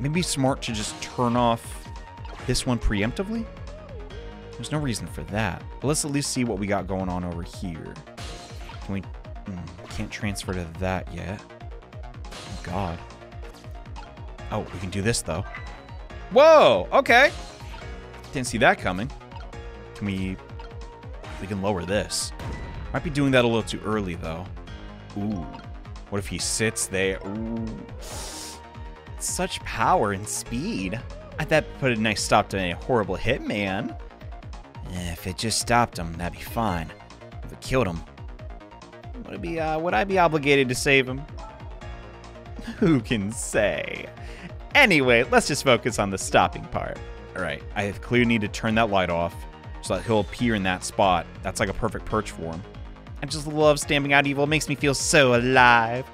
S1: Maybe smart to just turn off this one preemptively. There's no reason for that. But let's at least see what we got going on over here. Can we... Mm, can't transfer to that yet. Oh, God. Oh, we can do this, though. Whoa! Okay. Didn't see that coming. Can we... We can lower this. Might be doing that a little too early, though. Ooh. What if he sits there? Ooh. Such power and speed. I thought put a nice stop to a horrible hitman.
S6: If it just stopped him, that'd be fine. If it killed him, would, it be, uh, would I be obligated to save him? (laughs)
S1: Who can say? Anyway, let's just focus on the stopping part. All right, I have clearly need to turn that light off so that he'll appear in that spot. That's like a perfect perch for him. I just love stamping out evil. It makes me feel so alive.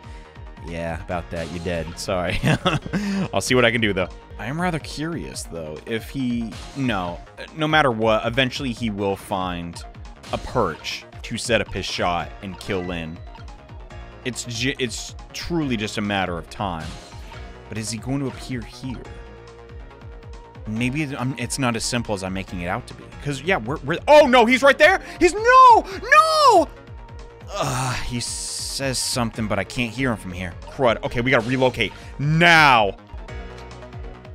S1: Yeah, about that. You're dead. Sorry. (laughs) I'll see what I can do though. I am rather curious though if he no, no matter what, eventually he will find a perch to set up his shot and kill Lynn. It's it's truly just a matter of time. But is he going to appear here? Maybe it's not as simple as I'm making it out to be. Cause yeah, we're, we're oh no, he's right there. He's no, no. Uh, he says something, but I can't hear him from here. Crud. Okay, we gotta relocate now.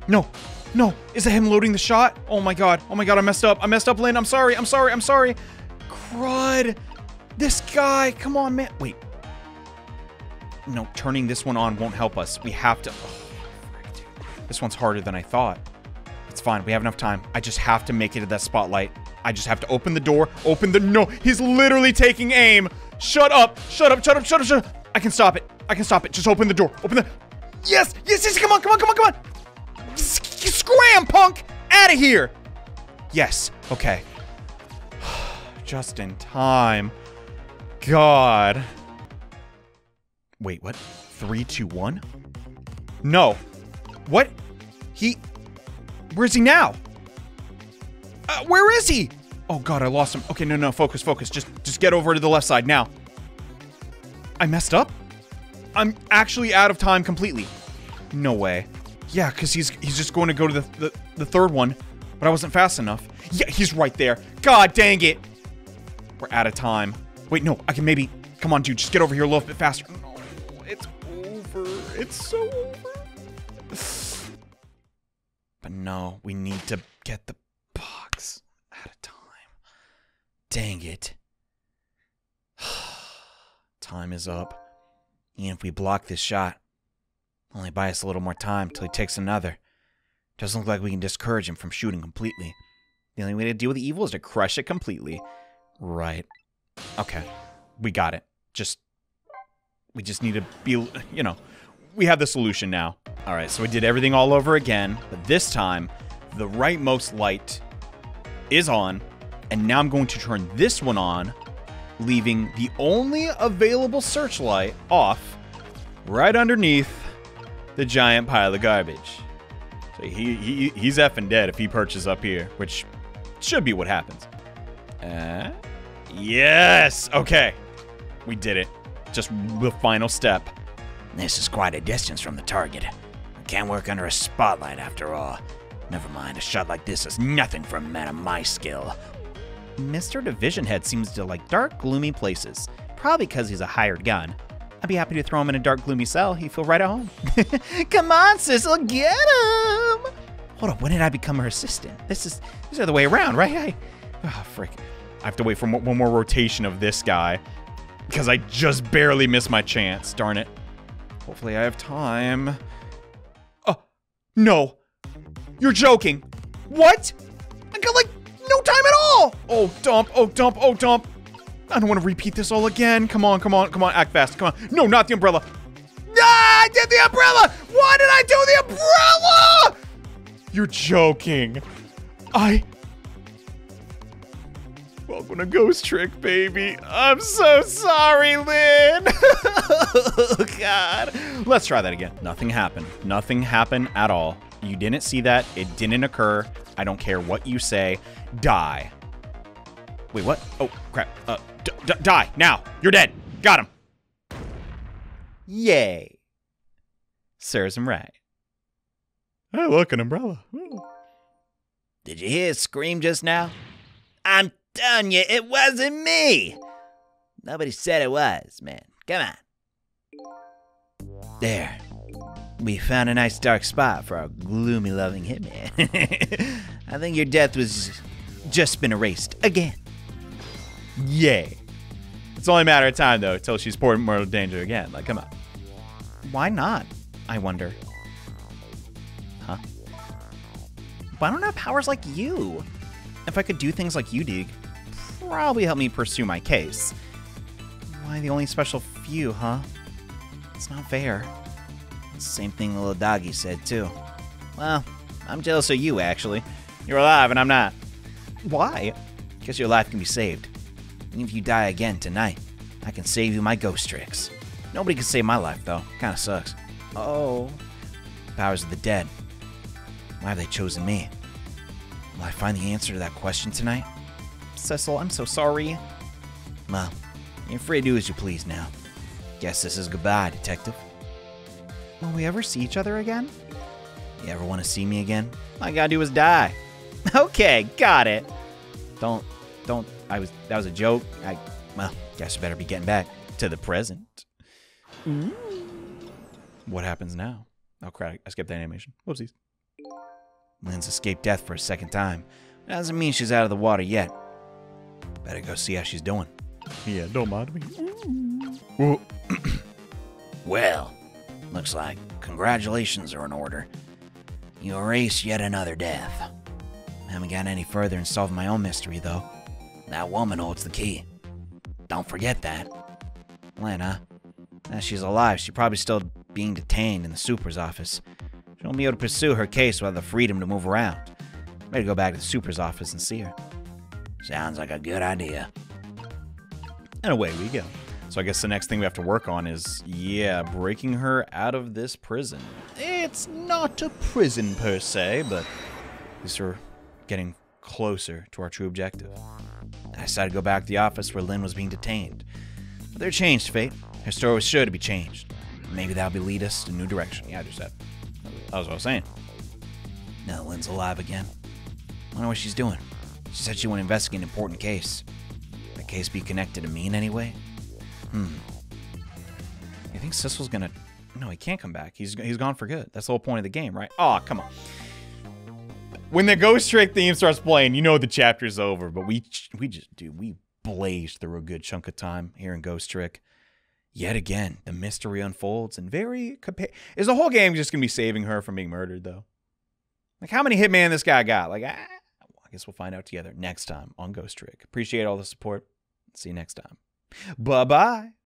S1: No, no. Is that him loading the shot? Oh my god. Oh my god, I messed up. I messed up, Lynn. I'm sorry. I'm sorry. I'm sorry. Crud. This guy. Come on, man. Wait. No, turning this one on won't help us. We have to. Oh. This one's harder than I thought. It's fine. We have enough time. I just have to make it to that spotlight. I just have to open the door. Open the. No, he's literally taking aim. Shut up. Shut up. Shut up. Shut up. Shut up. I can stop it. I can stop it. Just open the door. Open the. Yes. Yes. Yes. Come on. Come on. Come on. Come on. Scram, punk. Out of here. Yes. Okay. (sighs) Just in time. God. Wait, what? Three, two, one? No. What? He. Where's he now? Uh, where is he? Oh god, I lost him. Okay, no, no, focus, focus. Just, just get over to the left side now. I messed up. I'm actually out of time completely. No way. Yeah, cause he's he's just going to go to the, the the third one, but I wasn't fast enough. Yeah, he's right there. God dang it. We're out of time. Wait, no, I can maybe. Come on, dude, just get over here a little bit faster. No, it's over. It's so no, we need to get the box out of time. Dang it. (sighs) time is up. And if we block this shot, only buy us a little more time till he takes another. Doesn't look like we can discourage him from shooting completely. The only way to deal with the evil is to crush it completely. Right. Okay. We got it. Just we just need to be, you know, we have the solution now. All right, so we did everything all over again, but this time the rightmost light is on, and now I'm going to turn this one on, leaving the only available searchlight off right underneath the giant pile of garbage. So he, he he's effing dead if he perches up here, which should be what happens. Uh, yes. Okay, we did it. Just the final step.
S2: This is quite a distance from the target. Can't work under a spotlight after all. Never mind, a shot like this is nothing for a man of my skill.
S6: Mr. Division Head seems to like dark, gloomy places. Probably because he's a hired gun. I'd be happy to throw him in a dark, gloomy cell. He'd feel right at home. (laughs) Come on, Sissel, get him! Hold up, when did I become her assistant? This is this is the other way around, right? I,
S1: Oh, frick. I have to wait for one more rotation of this guy because I just barely missed my chance. Darn it. Hopefully I have time. No. You're joking. What? I got like no time at all. Oh, dump. Oh, dump. Oh, dump. I don't want to repeat this all again. Come on, come on, come on. Act fast. Come on. No, not the umbrella. Ah, I did the umbrella. Why did I do the umbrella? You're joking. I Welcome to Ghost Trick, baby. I'm so sorry, Lynn. (laughs) oh, God. Let's try that again. Nothing happened. Nothing happened at all. You didn't see that. It didn't occur. I don't care what you say. Die. Wait, what? Oh, crap. Uh, die now. You're dead. Got him. Yay. Serves him right. Hey, look, an umbrella. Ooh.
S2: Did you hear a scream just now? I'm telling you, it wasn't me. Nobody said it was, man. Come on.
S6: there. We found a nice dark spot for our gloomy loving hitman. (laughs) I think your death was just been erased again.
S1: Yay. It's only a matter of time, though, till she's poured mortal danger again. Like, come on.
S6: Why not? I wonder. Huh? I don't I have powers like you. If I could do things like you you'd probably help me pursue my case. Why the only special few, huh? It's not fair.
S2: Same thing the little doggy said, too.
S6: Well, I'm jealous of you, actually.
S1: You're alive and I'm not.
S6: Why?
S2: Because your life can be saved. And if you die again tonight, I can save you my ghost tricks. Nobody can save my life, though. Kinda sucks.
S6: Oh. powers of the dead. Why have they chosen me? Will I find the answer to that question tonight?
S1: Sissel, I'm so sorry.
S6: Well, you're free to do as you please now. Guess this is goodbye, detective.
S1: Will we ever see each other again?
S6: You ever want to see me again? All I gotta do is die. (laughs)
S1: Okay, got it. Don't, don't. I was. That was a joke. I.
S6: Well, guess I better be getting back.
S1: To the present. Mm. What happens now? Oh crap! I skipped the animation. Whoopsies. (laughs)
S6: Lynn's escaped death for a second time. That doesn't mean she's out of the water yet. Better go see how she's doing.
S1: Yeah, don't mind me. (clears throat)
S2: Well, looks like congratulations are in order. You erase yet another death.
S6: Haven't gotten any further in solving my own mystery, though.
S2: That woman holds the key. Don't forget that.
S6: Huh? Now she's alive. She's probably still being detained in the super's office. She won't be able to pursue her case without the freedom to move around. Better go back to the super's office and see her.
S2: Sounds like a good idea.
S1: And away we go. So I guess the next thing we have to work on is, yeah, breaking her out of this prison. It's not a prison per se, but at least we're getting closer to our true objective.
S6: I decided to go back to the office where Lynn was being detained. But they're changed, Fate. Her story was sure to be changed. Maybe that'll be lead us to a new direction.
S1: Yeah, I just said. That was what I was saying.
S6: Now Lynn's alive again. I wonder what she's doing. She said she want to investigate an important case. The case be connected to me in any way? Hmm.
S1: You think Sissel's gonna? No, he can't come back. He's he's gone for good. That's the whole point of the game, right? Oh, come on. When the Ghost Trick theme starts playing, you know the chapter's over. But we we just dude, we blazed through a good chunk of time here in Ghost Trick. Yet again, the mystery unfolds, and very is the whole game just gonna be saving her from being murdered though? Like how many hitman this guy got? Like I guess we'll find out together next time on Ghost Trick. Appreciate all the support. See you next time. Bye bye.